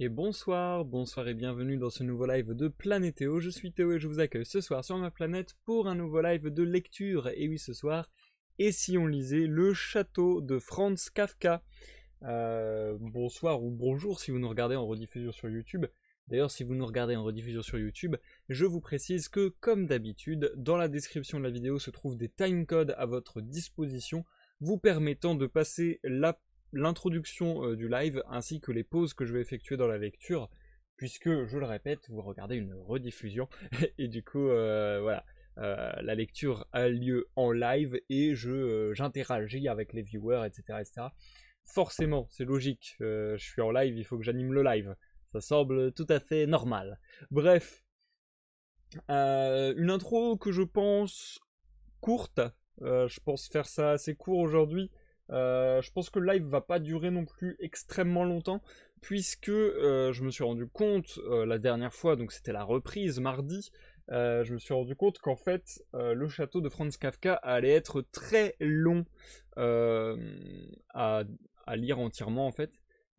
Et bonsoir, bonsoir et bienvenue dans ce nouveau live de Planétéo. Je suis Théo et je vous accueille ce soir sur ma planète pour un nouveau live de lecture. Et oui, ce soir, et si on lisait Le Château de Franz Kafka euh, Bonsoir ou bonjour si vous nous regardez en rediffusion sur YouTube. D'ailleurs, si vous nous regardez en rediffusion sur YouTube, je vous précise que, comme d'habitude, dans la description de la vidéo se trouvent des timecodes à votre disposition, vous permettant de passer l'introduction euh, du live ainsi que les pauses que je vais effectuer dans la lecture, puisque, je le répète, vous regardez une rediffusion, et du coup, euh, voilà. Euh, la lecture a lieu en live et je j'interagis avec les viewers, etc., etc. Forcément, c'est logique. je suis en live, il faut que j'anime le live. Ça semble tout à fait normal. Bref, une intro que je pense courte. Je pense faire ça assez court aujourd'hui. Euh, je pense que le live va pas durer non plus extrêmement longtemps puisque je me suis rendu compte la dernière fois, donc c'était la reprise mardi, je me suis rendu compte qu'en fait le château de Franz Kafka allait être très long à, lire entièrement en fait.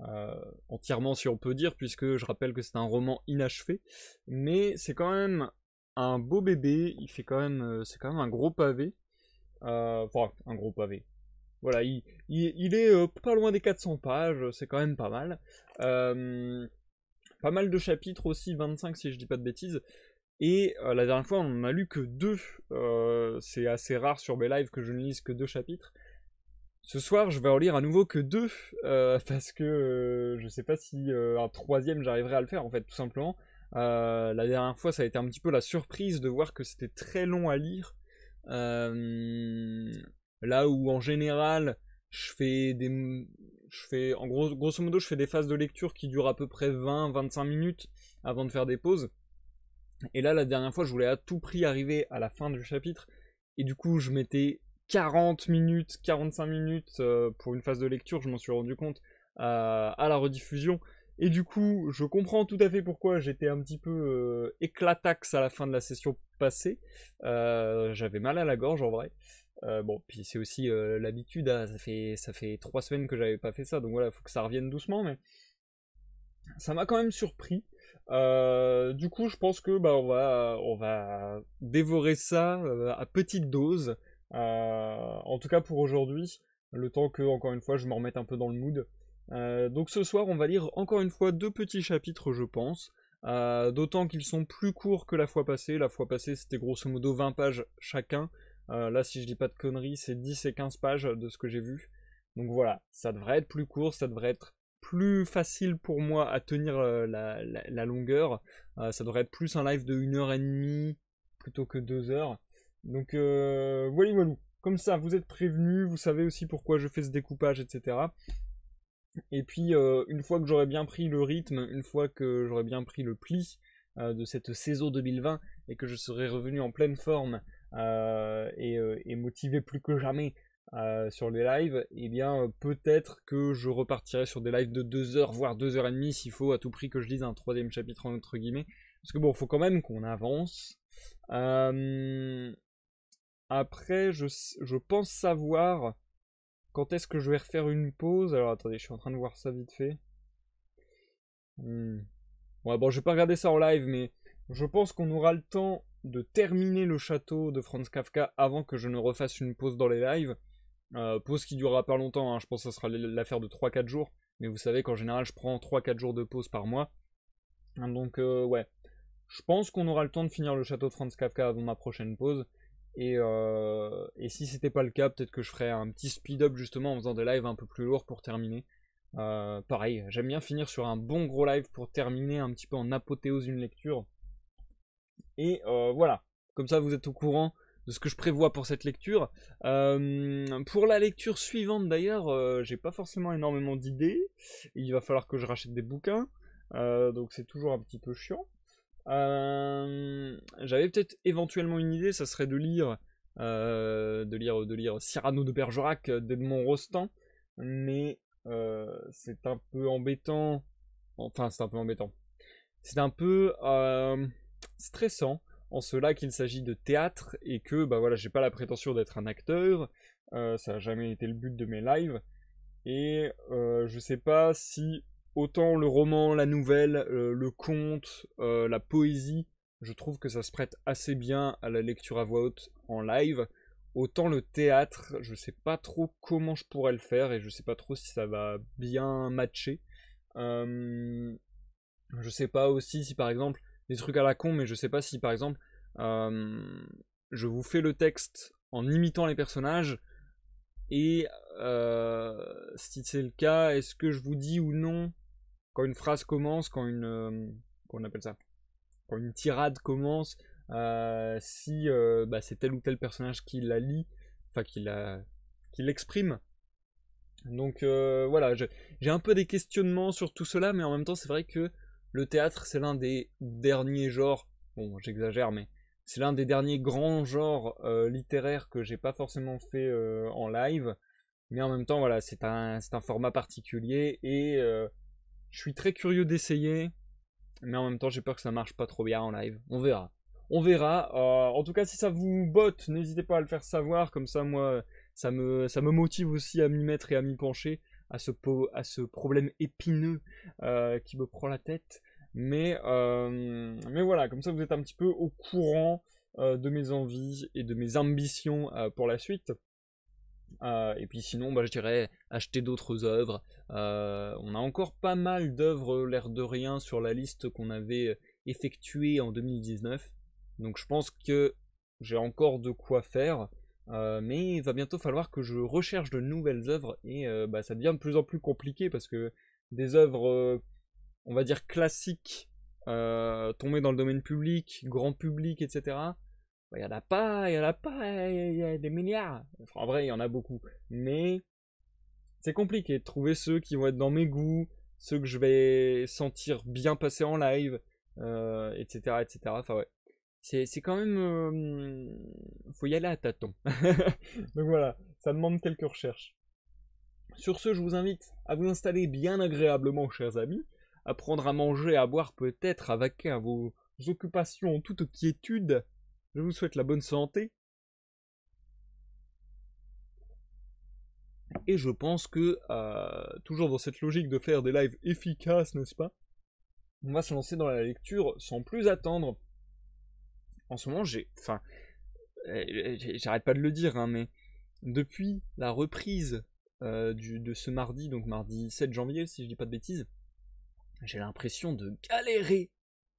Euh, entièrement si on peut dire, puisque je rappelle que c'est un roman inachevé, mais c'est quand même un beau bébé, il fait quand même, euh, c'est quand même un gros pavé, euh, enfin un gros pavé. Voilà, il, est pas loin des 400 pages, c'est quand même pas mal. pas mal de chapitres aussi, 25 si je dis pas de bêtises. Et la dernière fois, on n'en a lu que deux. c'est assez rare sur mes lives que je ne lise que deux chapitres. Ce soir, je vais en lire à nouveau que deux, euh, parce que euh, je sais pas si euh, un troisième j'arriverai à le faire, en fait, tout simplement. la dernière fois, ça a été un petit peu la surprise de voir que c'était très long à lire. Là où, en général, je fais des... En gros, grosso modo, je fais des phases de lecture qui durent à peu près 20-25 minutes avant de faire des pauses. Et là, la dernière fois, je voulais à tout prix arriver à la fin du chapitre. Et du coup, je m'étais 40 minutes, 45 minutes euh, pour une phase de lecture, je m'en suis rendu compte euh, à la rediffusion. Et du coup, je comprends tout à fait pourquoi j'étais un petit peu euh, éclataxe à la fin de la session passée. J'avais mal à la gorge en vrai. Bon, puis c'est aussi l'habitude, hein, ça fait ça fait trois semaines que j'avais pas fait ça, donc voilà, il faut que ça revienne doucement, mais ça m'a quand même surpris. du coup, je pense que bah on va on va dévorer ça à petite dose. Euh, en tout cas pour aujourd'hui, le temps que, encore une fois, je me remette un peu dans le mood. Euh, donc ce soir, on va lire encore une fois deux petits chapitres, je pense. Euh, d'autant qu'ils sont plus courts que la fois passée. La fois passée, c'était grosso modo 20 pages chacun. Là, si je dis pas de conneries, c'est 10 et 15 pages de ce que j'ai vu. Donc voilà, ça devrait être plus court, ça devrait être plus facile pour moi à tenir la, longueur. ça devrait être plus un live de 1h30 plutôt que 2 heures. Donc euh, voilà, voilà. Comme ça, vous êtes prévenus, vous savez aussi pourquoi je fais ce découpage, etc. Et puis, euh, une fois que j'aurai bien pris le rythme, une fois que j'aurai bien pris le pli euh, de cette saison 2020 et que je serai revenu en pleine forme et, motivé plus que jamais sur les lives, eh bien, peut-être que je repartirai sur des lives de 2 heures, voire 2 heures et demie s'il faut, à tout prix que je lise un troisième chapitre entre guillemets. Parce que bon, il faut quand même qu'on avance. Après, je, pense savoir quand est-ce que je vais refaire une pause. Alors attendez, je suis en train de voir ça vite fait. Hmm. Ouais, bon, je vais pas regarder ça en live, mais je pense qu'on aura le temps de terminer le château de Franz Kafka avant que je ne refasse une pause dans les lives. Euh, pause qui durera pas longtemps, hein. je pense que ce sera l'affaire de 3-4 jours. Mais vous savez qu'en général, je prends 3-4 jours de pause par mois. Donc, euh, ouais. Je pense qu'on aura le temps de finir le château de Franz Kafka avant ma prochaine pause. Et, euh, et si c'était pas le cas, peut-être que je ferais un petit speed-up justement en faisant des lives un peu plus lourds pour terminer. Pareil, j'aime bien finir sur un bon gros live pour terminer un petit peu en apothéose une lecture. Et euh, voilà, comme ça vous êtes au courant de ce que je prévois pour cette lecture. pour la lecture suivante d'ailleurs, j'ai pas forcément énormément d'idées. Il va falloir que je rachète des bouquins, donc c'est toujours un petit peu chiant. Euh, j'avais peut-être éventuellement une idée, ça serait de lire, euh, de lire, de lire Cyrano de Bergerac d'Edmond Rostand, mais euh, c'est un peu embêtant. Enfin, c'est un peu embêtant. C'est un peu stressant en cela qu'il s'agit de théâtre et que bah voilà, j'ai pas la prétention d'être un acteur. ça a jamais été le but de mes lives et je sais pas si autant le roman, la nouvelle, euh, le conte, euh, la poésie, je trouve que ça se prête assez bien à la lecture à voix haute en live. Autant le théâtre, je sais pas trop comment je pourrais le faire et je sais pas trop si ça va bien matcher. Euh, je sais pas aussi si par exemple, des trucs à la con, mais je sais pas si par exemple, je vous fais le texte en imitant les personnages, et euh, si c'est le cas, est-ce que je vous dis ou non quand une phrase commence, quand une euh, appelle ça, quand une tirade commence, euh, si bah, c'est tel ou tel personnage qui la lit, enfin qui la, qui l'exprime. Donc voilà, j'ai un peu des questionnements sur tout cela, mais en même temps c'est vrai que le théâtre c'est l'un des derniers genres, bon j'exagère, mais c'est l'un des derniers grands genres euh, littéraires que j'ai pas forcément fait euh, en live. Mais en même temps, voilà, c'est un, un, format particulier et euh, je suis très curieux d'essayer. Mais en même temps, j'ai peur que ça marche pas trop bien en live. On verra. On verra. en tout cas, si ça vous botte, n'hésitez pas à le faire savoir. Comme ça, moi, ça me, ça me motive aussi à m'y mettre et à m'y pencher à ce, à ce problème épineux qui me prend la tête. Mais, euh, mais voilà, comme ça vous êtes un petit peu au courant euh, de mes envies et de mes ambitions euh, pour la suite. et puis sinon, bah, je dirais acheter d'autres œuvres. on a encore pas mal d'œuvres, l'air de rien, sur la liste qu'on avait effectuée en 2019. Donc je pense que j'ai encore de quoi faire. mais il va bientôt falloir que je recherche de nouvelles œuvres et bah, ça devient de plus en plus compliqué parce que des œuvres on va dire, classique, euh, dans le domaine public, grand public, etc., il n'y en a pas, il y en a pas, il y, a des milliards. En vrai, il y en a beaucoup. Mais c'est compliqué de trouver ceux qui vont être dans mes goûts, ceux que je vais sentir bien passer en live, etc., euh, etc. Enfin, ouais. C'est, quand même... Euh, faut y aller à tâtons. Donc voilà, ça demande quelques recherches. Sur ce, je vous invite à vous installer bien agréablement, chers amis, apprendre à manger, à boire peut-être, à vaquer à vos occupations en toute quiétude. Je vous souhaite la bonne santé. Et je pense que, euh, toujours dans cette logique de faire des lives efficaces, n'est-ce pas On va se lancer dans la lecture sans plus attendre. En ce moment, j'ai... Enfin, euh, j'arrête pas de le dire, hein, mais depuis la reprise euh, de ce mardi, donc mardi 7 janvier, si je dis pas de bêtises, j'ai l'impression de galérer.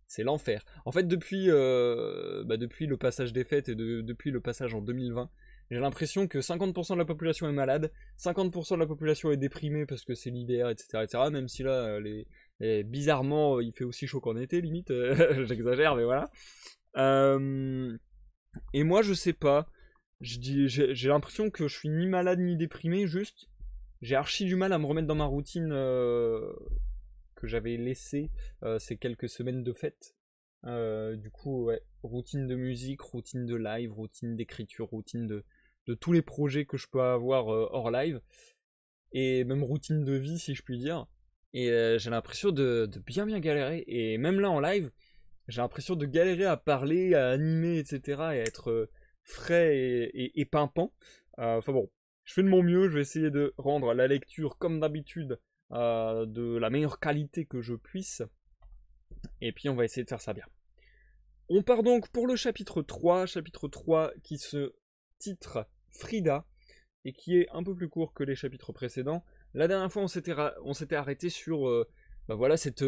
C'est l'enfer. En fait, depuis, euh, bah, le passage des fêtes et depuis le passage en 2020, j'ai l'impression que 50% de la population est malade, 50% de la population est déprimée parce que c'est l'hiver, etc., etc. Même si là, les, bizarrement, il fait aussi chaud qu'en été, limite. J'exagère, mais voilà. Euh, et moi, je sais pas. J'ai l'impression que je suis ni malade ni déprimé, juste. J'ai archi du mal à me remettre dans ma routine euh, que j'avais laissé euh, ces quelques semaines de fête. Euh, du coup, routine de musique, routine de live, routine d'écriture, routine de, de tous les projets que je peux avoir euh, hors live. Et même routine de vie, si je puis dire. Et j'ai l'impression de, bien bien galérer. Et même là en live, j'ai l'impression de galérer à parler, à animer, etc. et à être frais et, et pimpant. Enfin bon, je fais de mon mieux, je vais essayer de rendre la lecture comme d'habitude euh, de la meilleure qualité que je puisse. Et puis on va essayer de faire ça bien. On part donc pour le chapitre 3, chapitre 3 qui se titre Frida et qui est un peu plus court que les chapitres précédents. La dernière fois on s'était, arrêté sur euh, bah voilà, cette,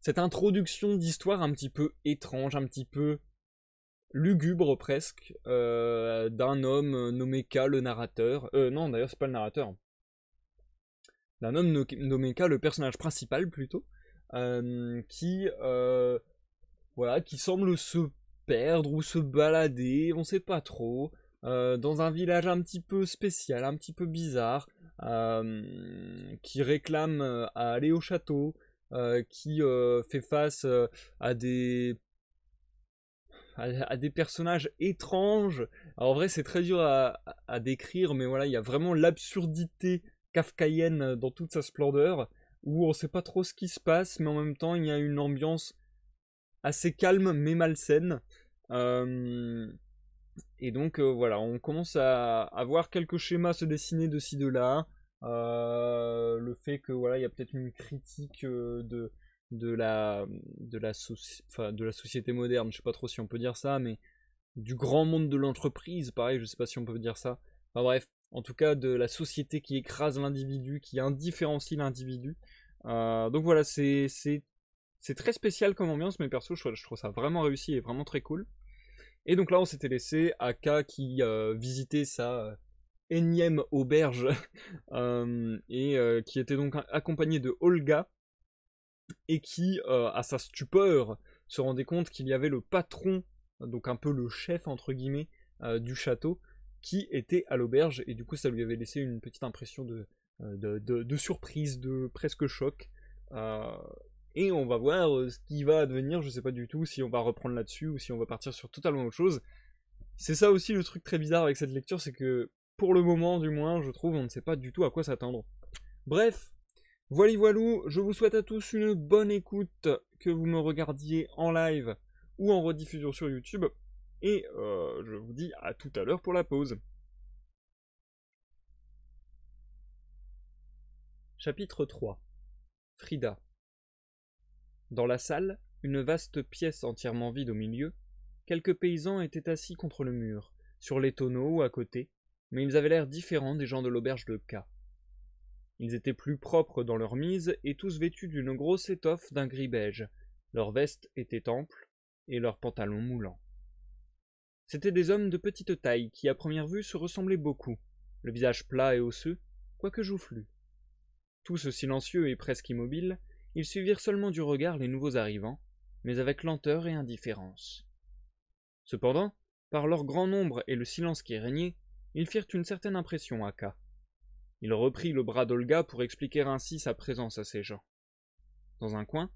cette introduction d'histoire un petit peu étrange, un petit peu lugubre presque, euh, d'un homme nommé K, le narrateur. non d'ailleurs c'est pas le narrateur, d'un homme nommé K, le personnage principal plutôt, euh, qui, euh, voilà, qui semble se perdre ou se balader, on sait pas trop, euh, dans un village un petit peu spécial, un petit peu bizarre, qui réclame à aller au château, qui fait face à des à, des personnages étranges. Alors, en vrai, c'est très dur à, à, décrire, mais voilà, il y a vraiment l'absurdité kafkaïenne dans toute sa splendeur, où on sait pas trop ce qui se passe, mais en même temps il y a une ambiance assez calme mais malsaine. Euh, et donc euh, voilà, on commence à, voir quelques schémas se dessiner de ci de là. le fait que voilà, il y a peut-être une critique de la société moderne, je sais pas trop si on peut dire ça, mais du grand monde de l'entreprise, pareil, je sais pas si on peut dire ça. Enfin bref, en tout cas de la société qui écrase l'individu, qui indifférencie l'individu. donc voilà, c'est très spécial comme ambiance, mais perso, je, trouve ça vraiment réussi et vraiment très cool. Et donc là, on s'était laissé à K qui euh, visitait sa euh, énième auberge euh, et qui était donc accompagné de Olga et qui, à sa stupeur, se rendait compte qu'il y avait le patron, donc un peu le chef entre guillemets, du château, qui était à l'auberge et du coup, ça lui avait laissé une petite impression de, de surprise, de presque choc. Et on va voir euh, ce qui va advenir, je sais pas du tout si on va reprendre là-dessus ou si on va partir sur totalement autre chose. C'est ça aussi le truc très bizarre avec cette lecture, c'est que pour le moment du moins, je trouve, on ne sait pas du tout à quoi s'attendre. Bref, voilà voilou, je vous souhaite à tous une bonne écoute, que vous me regardiez en live ou en rediffusion sur YouTube, et euh, je vous dis à tout à l'heure pour la pause. Chapitre 3 Frida dans la salle, une vaste pièce entièrement vide au milieu, quelques paysans étaient assis contre le mur, sur les tonneaux à côté, mais ils avaient l'air différents des gens de l'auberge de K. Ils étaient plus propres dans leur mise et tous vêtus d'une grosse étoffe d'un gris beige. Leurs vestes étaient amples et leurs pantalons moulants. C'étaient des hommes de petite taille qui, à première vue, se ressemblaient beaucoup, le visage plat et osseux, quoique joufflu. Tous silencieux et presque immobiles, ils suivirent seulement du regard les nouveaux arrivants, mais avec lenteur et indifférence. Cependant, par leur grand nombre et le silence qui régnait, ils firent une certaine impression à K. Il reprit le bras d'Olga pour expliquer ainsi sa présence à ces gens. Dans un coin,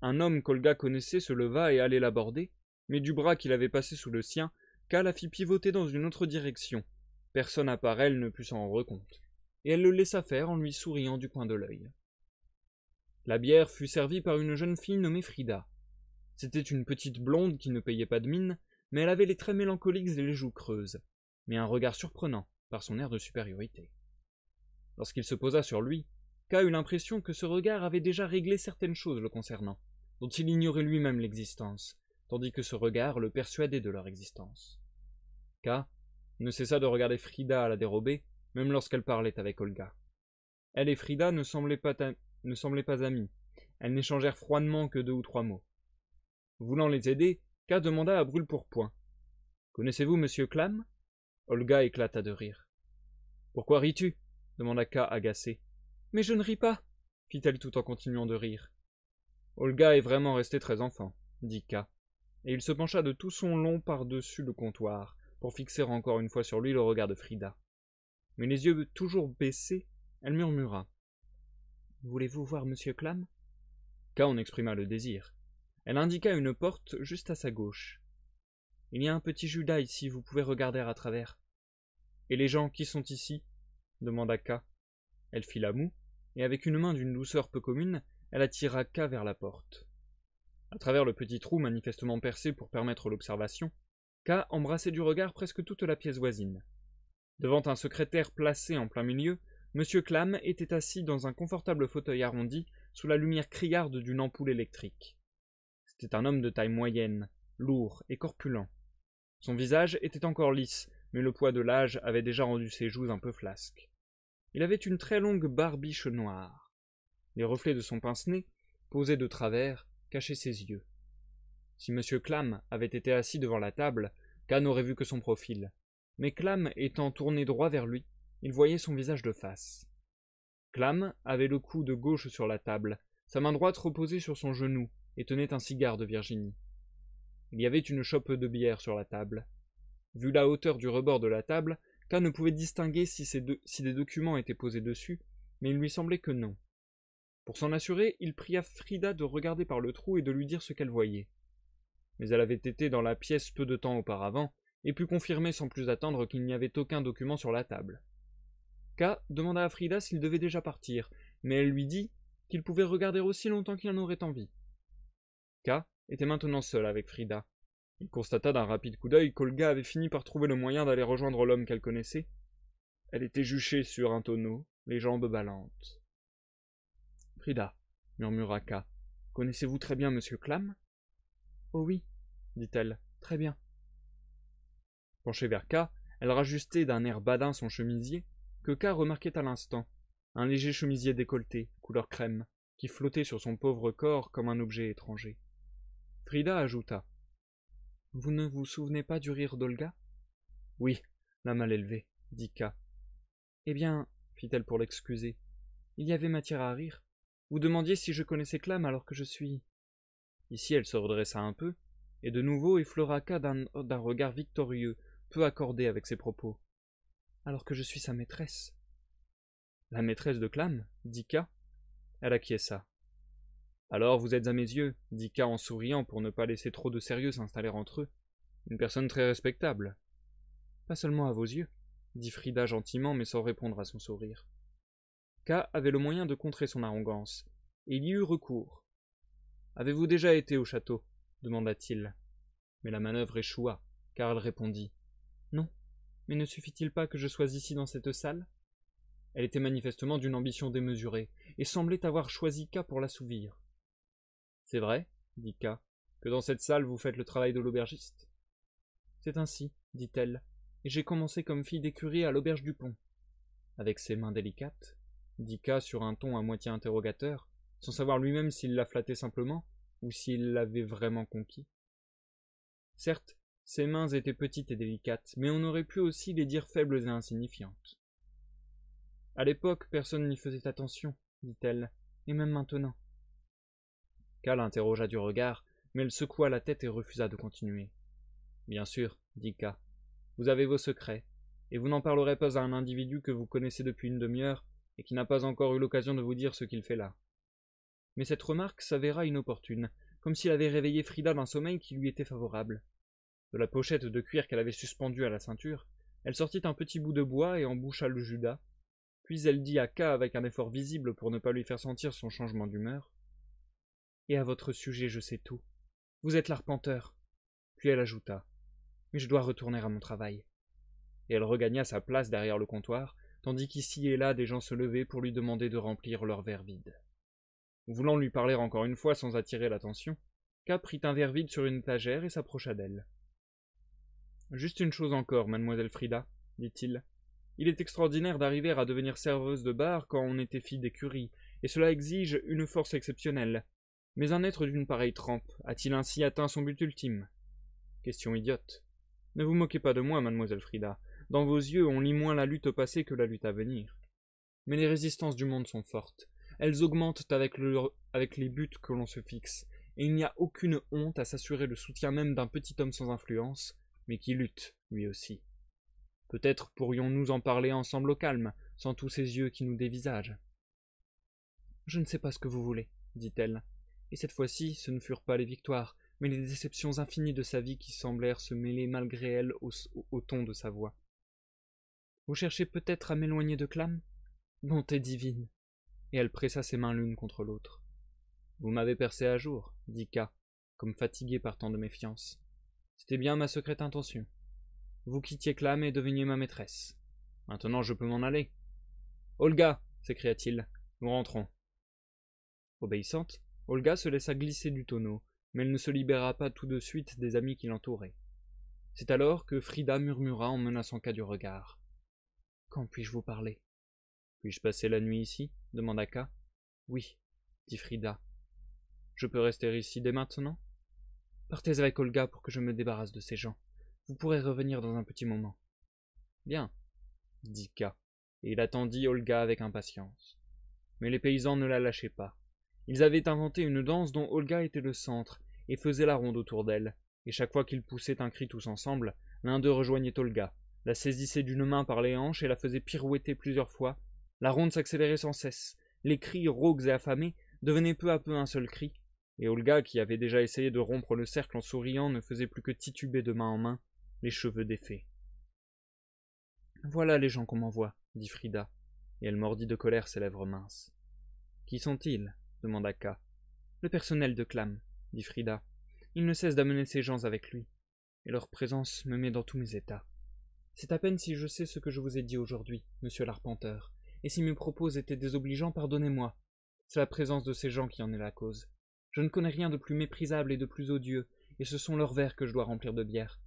un homme qu'Olga connaissait se leva et allait l'aborder, mais du bras qu'il avait passé sous le sien, K la fit pivoter dans une autre direction. Personne à part elle ne put s'en rendre compte, et elle le laissa faire en lui souriant du coin de l'œil. La bière fut servie par une jeune fille nommée Frida. C'était une petite blonde qui ne payait pas de mine, mais elle avait les traits mélancoliques et les joues creuses, mais un regard surprenant par son air de supériorité. Lorsqu'il se posa sur lui, K eut l'impression que ce regard avait déjà réglé certaines choses le concernant, dont il ignorait lui-même l'existence, tandis que ce regard le persuadait de leur existence. K ne cessa de regarder Frida à la dérobée, même lorsqu'elle parlait avec Olga. Elle et Frida ne semblaient pas amis. Elles n'échangèrent froidement que deux ou trois mots. Voulant les aider, K demanda à Brûle-Pourpoint. Connaissez-vous monsieur Clam? Olga éclata de rire. Pourquoi ris-tu? demanda K agacé. Mais je ne ris pas, fit-elle tout en continuant de rire. Olga est vraiment restée très enfant, dit K, et il se pencha de tout son long par-dessus le comptoir, pour fixer encore une fois sur lui le regard de Frida. Mais les yeux toujours baissés, elle murmura. Voulez-vous voir monsieur Clam? K en exprima le désir. Elle indiqua une porte juste à sa gauche. Il y a un petit Judas ici, vous pouvez regarder à travers. Et les gens qui sont ici? demanda K. Elle fit la moue, et avec une main d'une douceur peu commune, elle attira K vers la porte. À travers le petit trou manifestement percé pour permettre l'observation, K embrassait du regard presque toute la pièce voisine. Devant un secrétaire placé en plein milieu, M. Clam était assis dans un confortable fauteuil arrondi sous la lumière criarde d'une ampoule électrique. C'était un homme de taille moyenne, lourd et corpulent. Son visage était encore lisse, mais le poids de l'âge avait déjà rendu ses joues un peu flasques. Il avait une très longue barbiche noire. Les reflets de son pince-nez, posés de travers, cachaient ses yeux. Si M. Clam avait été assis devant la table, K n'aurait vu que son profil. Mais Clam étant tourné droit vers lui, il voyait son visage de face. Clam avait le cou de gauche sur la table, sa main droite reposait sur son genou et tenait un cigare de Virginie. Il y avait une chope de bière sur la table. Vu la hauteur du rebord de la table, K ne pouvait distinguer si des documents étaient posés dessus, mais il lui semblait que non. Pour s'en assurer, il pria Frida de regarder par le trou et de lui dire ce qu'elle voyait. Mais elle avait été dans la pièce peu de temps auparavant, et put confirmer sans plus attendre qu'il n'y avait aucun document sur la table. K demanda à Frida s'il devait déjà partir, mais elle lui dit qu'il pouvait regarder aussi longtemps qu'il en aurait envie. K était maintenant seul avec Frida. Il constata d'un rapide coup d'œil qu'Olga avait fini par trouver le moyen d'aller rejoindre l'homme qu'elle connaissait. Elle était juchée sur un tonneau, les jambes ballantes. Frida, murmura K. Connaissez-vous très bien monsieur Clam? Oh oui, dit-elle, très bien. Penchée vers K, elle rajustait d'un air badin son chemisier, que K remarquait à l'instant, un léger chemisier décolleté, couleur crème, qui flottait sur son pauvre corps comme un objet étranger. Frida ajouta. Vous ne vous souvenez pas du rire d'Olga? Oui, la mal élevée, dit K. Eh bien, fit-elle pour l'excuser, il y avait matière à rire. Vous demandiez si je connaissais Clam alors que je suis. Ici elle se redressa un peu, et de nouveau effleura K d'un regard victorieux, peu accordé avec ses propos. Alors que je suis sa maîtresse. La maîtresse de Clam dit K. Elle acquiesça. Alors vous êtes à mes yeux, dit K en souriant pour ne pas laisser trop de sérieux s'installer entre eux. Une personne très respectable. Pas seulement à vos yeux, dit Frida gentiment mais sans répondre à son sourire. K avait le moyen de contrer son arrogance, et il y eut recours. Avez-vous déjà été au château? demanda-t-il. Mais la manœuvre échoua, car elle répondit. Non. Mais ne suffit-il pas que je sois ici dans cette salle? Elle était manifestement d'une ambition démesurée, et semblait avoir choisi K pour l'assouvir. C'est vrai, dit K, que dans cette salle vous faites le travail de l'aubergiste C'est ainsi, dit-elle, et j'ai commencé comme fille d'écurie à l'auberge du pont. Avec ses mains délicates, dit K sur un ton à moitié interrogateur, sans savoir lui-même s'il la flattait simplement ou s'il l'avait vraiment conquis. Certes, ses mains étaient petites et délicates, mais on aurait pu aussi les dire faibles et insignifiantes. À l'époque, personne n'y faisait attention, dit-elle, et même maintenant. K l'interrogea du regard, mais elle secoua la tête et refusa de continuer. Bien sûr, dit K, vous avez vos secrets, et vous n'en parlerez pas à un individu que vous connaissez depuis une demi-heure et qui n'a pas encore eu l'occasion de vous dire ce qu'il fait là. Mais cette remarque s'avéra inopportune, comme s'il avait réveillé Frida d'un sommeil qui lui était favorable. De la pochette de cuir qu'elle avait suspendue à la ceinture, elle sortit un petit bout de bois et en boucha le judas, puis elle dit à K avec un effort visible pour ne pas lui faire sentir son changement d'humeur. Et à votre sujet je sais tout. Vous êtes l'arpenteur. Puis elle ajouta. Mais je dois retourner à mon travail. Et elle regagna sa place derrière le comptoir, tandis qu'ici et là des gens se levaient pour lui demander de remplir leur verre vide. Voulant lui parler encore une fois sans attirer l'attention, K prit un verre vide sur une étagère et s'approcha d'elle. Juste une chose encore, mademoiselle Frida, dit-il. Il est extraordinaire d'arriver à devenir serveuse de bar quand on était fille d'écurie, et cela exige une force exceptionnelle. Mais un être d'une pareille trempe a-t-il ainsi atteint son but ultime? Question idiote. Ne vous moquez pas de moi, mademoiselle Frida. Dans vos yeux, on lit moins la lutte passée que la lutte à venir. Mais les résistances du monde sont fortes. Elles augmentent avec, avec les buts que l'on se fixe, et il n'y a aucune honte à s'assurer le soutien même d'un petit homme sans influence, mais qui lutte, lui aussi. Peut-être pourrions-nous en parler ensemble au calme, sans tous ces yeux qui nous dévisagent. Je ne sais pas ce que vous voulez, dit-elle, et cette fois-ci ce ne furent pas les victoires, mais les déceptions infinies de sa vie qui semblèrent se mêler malgré elle au ton de sa voix. Vous cherchez peut-être à m'éloigner de Clam? Bonté divine. Et elle pressa ses mains l'une contre l'autre. Vous m'avez percé à jour, dit K, comme fatigué par tant de méfiance. C'était bien ma secrète intention. Vous quittiez Clam et deveniez ma maîtresse. Maintenant je peux m'en aller. Olga s'écria-t-il, nous rentrons. Obéissante, Olga se laissa glisser du tonneau, mais elle ne se libéra pas tout de suite des amis qui l'entouraient. C'est alors que Frida murmura en menaçant K du regard. Quand puis-je vous parler? Puis-je passer la nuit ici? demanda K. Oui, dit Frida. Je peux rester ici dès maintenant? Partez avec Olga pour que je me débarrasse de ces gens. Vous pourrez revenir dans un petit moment. Bien, dit K, et il attendit Olga avec impatience. Mais les paysans ne la lâchaient pas. Ils avaient inventé une danse dont Olga était le centre, et faisait la ronde autour d'elle, et chaque fois qu'ils poussaient un cri tous ensemble, l'un d'eux rejoignait Olga, la saisissait d'une main par les hanches et la faisait pirouetter plusieurs fois. La ronde s'accélérait sans cesse. Les cris rauques et affamés devenaient peu à peu un seul cri, et Olga, qui avait déjà essayé de rompre le cercle en souriant, ne faisait plus que tituber de main en main, les cheveux défaits. Voilà les gens qu'on m'envoie, dit Frida, et elle mordit de colère ses lèvres minces. Qui sont-ils? demanda K. Le personnel de Clam, dit Frida. Il ne cesse d'amener ces gens avec lui, et leur présence me met dans tous mes états. C'est à peine si je sais ce que je vous ai dit aujourd'hui, monsieur l'arpenteur, et si mes propos étaient désobligeants, pardonnez-moi. C'est la présence de ces gens qui en est la cause. Je ne connais rien de plus méprisable et de plus odieux, et ce sont leurs verres que je dois remplir de bière.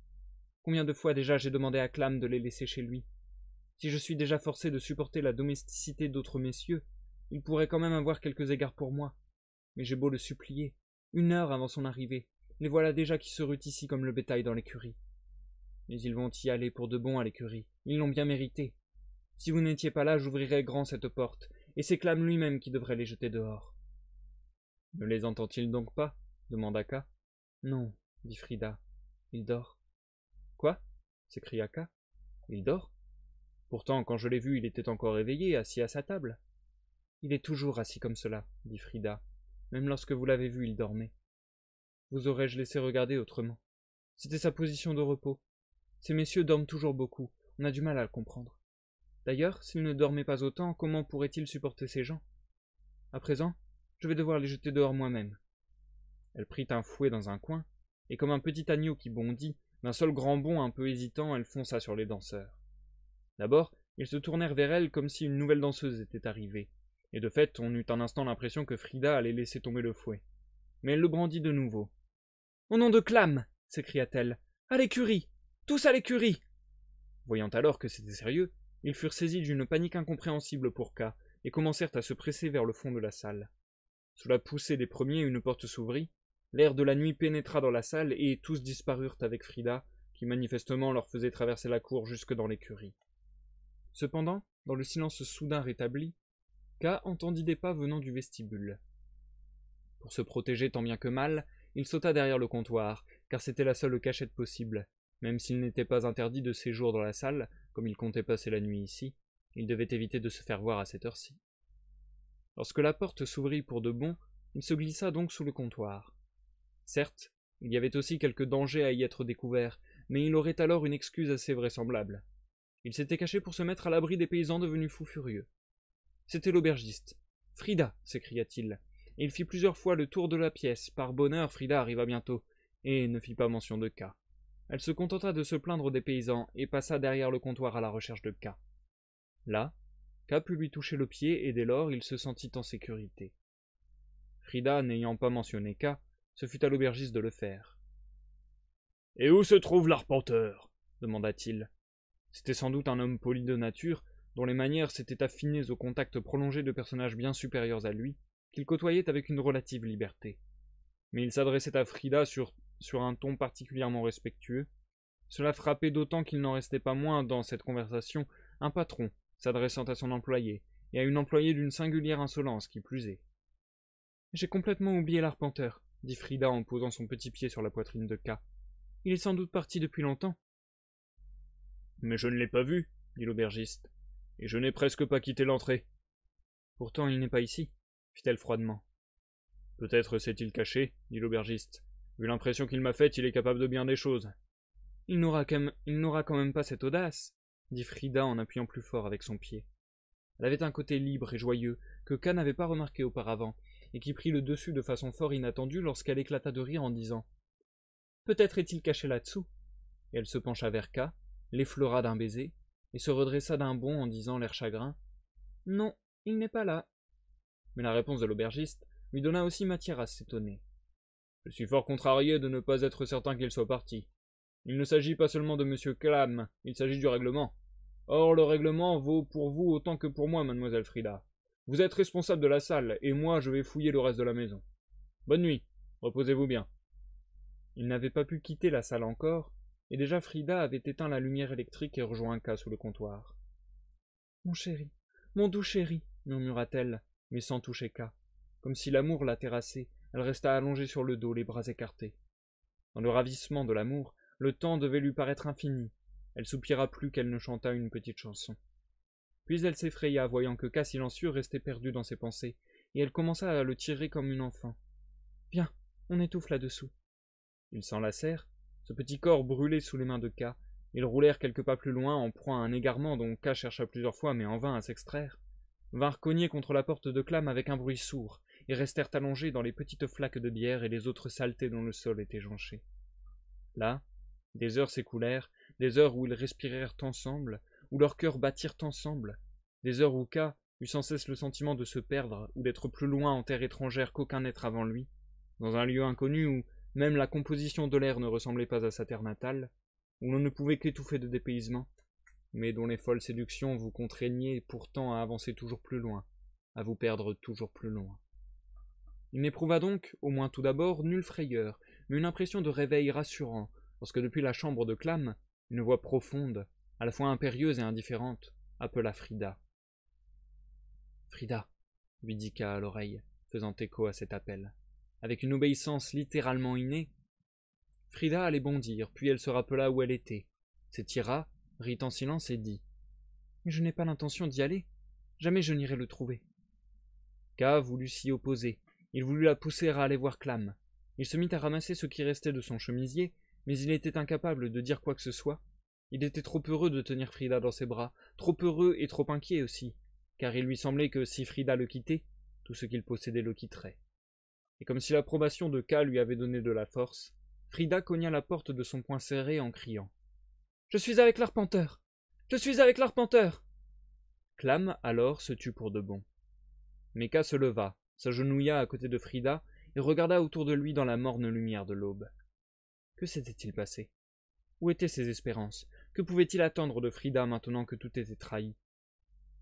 Combien de fois déjà j'ai demandé à Clam de les laisser chez lui? Si je suis déjà forcé de supporter la domesticité d'autres messieurs, il pourrait quand même avoir quelques égards pour moi. Mais j'ai beau le supplier, une heure avant son arrivée, les voilà déjà qui se ici comme le bétail dans l'écurie. Mais ils vont y aller pour de bon à l'écurie, ils l'ont bien mérité. Si vous n'étiez pas là, j'ouvrirais grand cette porte, et c'est Clam lui-même qui devrait les jeter dehors. Ne les entend-il donc pas demanda K. Non, dit Frida. Il dort. Quoi? s'écria K. Il dort? Pourtant, quand je l'ai vu, il était encore éveillé, assis à sa table. Il est toujours assis comme cela, dit Frida. Même lorsque vous l'avez vu, il dormait. Vous aurais-je laissé regarder autrement? C'était sa position de repos. Ces messieurs dorment toujours beaucoup, on a du mal à le comprendre. D'ailleurs, s'il ne dormait pas autant, comment pourrait-il supporter ces gens? À présent, je vais devoir les jeter dehors moi-même. Elle prit un fouet dans un coin, et comme un petit agneau qui bondit, d'un seul grand bond un peu hésitant, elle fonça sur les danseurs. D'abord, ils se tournèrent vers elle comme si une nouvelle danseuse était arrivée, et de fait on eut un instant l'impression que Frida allait laisser tomber le fouet. Mais elle le brandit de nouveau. Au nom de Clam s'écria-t-elle. À l'écurie Tous à l'écurie Voyant alors que c'était sérieux, ils furent saisis d'une panique incompréhensible pour K, et commencèrent à se presser vers le fond de la salle. Sous la poussée des premiers, une porte s'ouvrit, L'air de la nuit pénétra dans la salle et tous disparurent avec Frida, qui manifestement leur faisait traverser la cour jusque dans l'écurie. Cependant, dans le silence soudain rétabli, K entendit des pas venant du vestibule. Pour se protéger tant bien que mal, il sauta derrière le comptoir, car c'était la seule cachette possible. Même s'il n'était pas interdit de séjour dans la salle, comme il comptait passer la nuit ici, il devait éviter de se faire voir à cette heure-ci. Lorsque la porte s'ouvrit pour de bon, il se glissa donc sous le comptoir. Certes, il y avait aussi quelque danger à y être découvert, mais il aurait alors une excuse assez vraisemblable. Il s'était caché pour se mettre à l'abri des paysans devenus fous furieux. C'était l'aubergiste. Frida s'écria-t-il. Et il fit plusieurs fois le tour de la pièce. Par bonheur, Frida arriva bientôt, et ne fit pas mention de K. Elle se contenta de se plaindre des paysans et passa derrière le comptoir à la recherche de K. Là, K put lui toucher le pied et dès lors il se sentit en sécurité. Frida n'ayant pas mentionné K, ce fut à l'aubergiste de le faire. Et où se trouve l'arpenteur? demanda-t-il. C'était sans doute un homme poli de nature, dont les manières s'étaient affinées au contact prolongé de personnages bien supérieurs à lui, qu'il côtoyait avec une relative liberté. Mais il s'adressait à Frida sur, sur un ton particulièrement respectueux. Cela frappait d'autant qu'il n'en restait pas moins dans cette conversation un patron s'adressant à son employé, et à une employée d'une singulière insolence qui plus est. J'ai complètement oublié l'arpenteur, dit Frida en posant son petit pied sur la poitrine de K. Il est sans doute parti depuis longtemps. Mais je ne l'ai pas vu, dit l'aubergiste, et je n'ai presque pas quitté l'entrée. Pourtant il n'est pas ici, fit-elle froidement. Peut-être s'est-il caché, dit l'aubergiste. Vu l'impression qu'il m'a faite, il est capable de bien des choses. Il n'aura quand même pas cette audace, dit Frida en appuyant plus fort avec son pied. Elle avait un côté libre et joyeux que K n'avait pas remarqué auparavant, et qui prit le dessus de façon fort inattendue lorsqu'elle éclata de rire en disant Peut-être est-il caché là-dessous. Et elle se pencha vers K, l'effleura d'un baiser, et se redressa d'un bond en disant l'air chagrin Non, il n'est pas là. Mais la réponse de l'aubergiste lui donna aussi matière à s'étonner. Je suis fort contrarié de ne pas être certain qu'il soit parti. Il ne s'agit pas seulement de M. Clam, il s'agit du règlement. Or, le règlement vaut pour vous autant que pour moi, mademoiselle Frida. Vous êtes responsable de la salle, et moi je vais fouiller le reste de la maison. Bonne nuit, reposez-vous bien. Il n'avait pas pu quitter la salle encore, et déjà Frida avait éteint la lumière électrique et rejoint K sous le comptoir. Mon chéri, mon doux chéri, murmura-t-elle, mais sans toucher K. Comme si l'amour la terrassait, elle resta allongée sur le dos, les bras écartés. Dans le ravissement de l'amour, le temps devait lui paraître infini. Elle soupira plus qu'elle ne chanta une petite chanson. Puis elle s'effraya, voyant que K silencieux restait perdu dans ses pensées, et elle commença à le tirer comme une enfant. Viens, on étouffe là-dessous. Ils s'enlacèrent, ce petit corps brûlé sous les mains de K. Ils roulèrent quelques pas plus loin en proie à un égarement dont K chercha plusieurs fois mais en vain à s'extraire, vinrent cogner contre la porte de Clam avec un bruit sourd, et restèrent allongés dans les petites flaques de bière et les autres saletés dont le sol était jonché. Là, des heures s'écoulèrent, des heures où ils respirèrent ensemble, où leurs cœurs battirent ensemble, des heures où K, eut sans cesse le sentiment de se perdre ou d'être plus loin en terre étrangère qu'aucun être avant lui, dans un lieu inconnu où même la composition de l'air ne ressemblait pas à sa terre natale, où l'on ne pouvait qu'étouffer de dépaysement, mais dont les folles séductions vous contraignaient pourtant à avancer toujours plus loin, à vous perdre toujours plus loin. Il n'éprouva donc, au moins tout d'abord, nulle frayeur, mais une impression de réveil rassurant, lorsque depuis la chambre de Clam, une voix profonde, à la fois impérieuse et indifférente, appela Frida. Frida, lui dit K à l'oreille, faisant écho à cet appel. Avec une obéissance littéralement innée, Frida allait bondir, puis elle se rappela où elle était, s'étira, rit en silence et dit Mais je n'ai pas l'intention d'y aller. Jamais je n'irai le trouver. K voulut s'y opposer. Il voulut la pousser à aller voir Clam. Il se mit à ramasser ce qui restait de son chemisier, mais il était incapable de dire quoi que ce soit. Il était trop heureux de tenir Frida dans ses bras, trop heureux et trop inquiet aussi, car il lui semblait que si Frida le quittait, tout ce qu'il possédait le quitterait. Et comme si l'approbation de K lui avait donné de la force, Frida cogna la porte de son poing serré en criant Je suis avec l'arpenteur Je suis avec l'arpenteur Clam alors se tut pour de bon. K se leva, s'agenouilla à côté de Frida et regarda autour de lui dans la morne lumière de l'aube. Que s'était-il passé? Où étaient ses espérances? Que pouvait-il attendre de Frida maintenant que tout était trahi?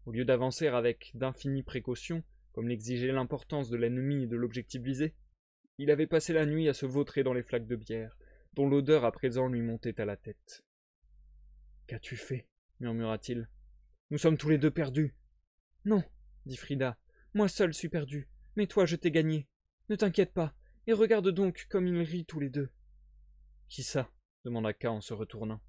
Au lieu d'avancer avec d'infinies précautions, comme l'exigeait l'importance de l'ennemi et de l'objectif visé, il avait passé la nuit à se vautrer dans les flaques de bière, dont l'odeur à présent lui montait à la tête. Qu'as-tu fait? murmura-t-il. Nous sommes tous les deux perdus. Non, dit Frida, moi seul suis perdu, mais toi je t'ai gagné. Ne t'inquiète pas, et regarde donc comme ils rient tous les deux. Qui ça? demanda K en se retournant.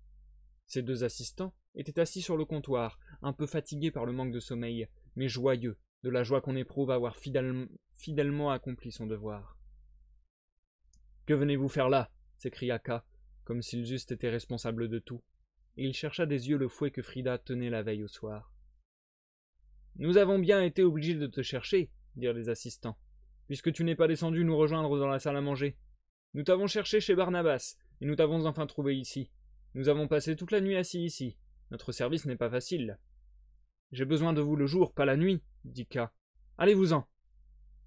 Ses deux assistants étaient assis sur le comptoir, un peu fatigués par le manque de sommeil, mais joyeux de la joie qu'on éprouve à avoir fidèlement, accompli son devoir. Que venez-vous faire là? s'écria K, comme s'ils eussent été responsables de tout, et il chercha des yeux le fouet que Frida tenait la veille au soir. Nous avons bien été obligés de te chercher, dirent les assistants, puisque tu n'es pas descendu nous rejoindre dans la salle à manger. Nous t'avons cherché chez Barnabas, et nous t'avons enfin trouvé ici. Nous avons passé toute la nuit assis ici. Notre service n'est pas facile. J'ai besoin de vous le jour, pas la nuit, dit K. Allez-vous-en.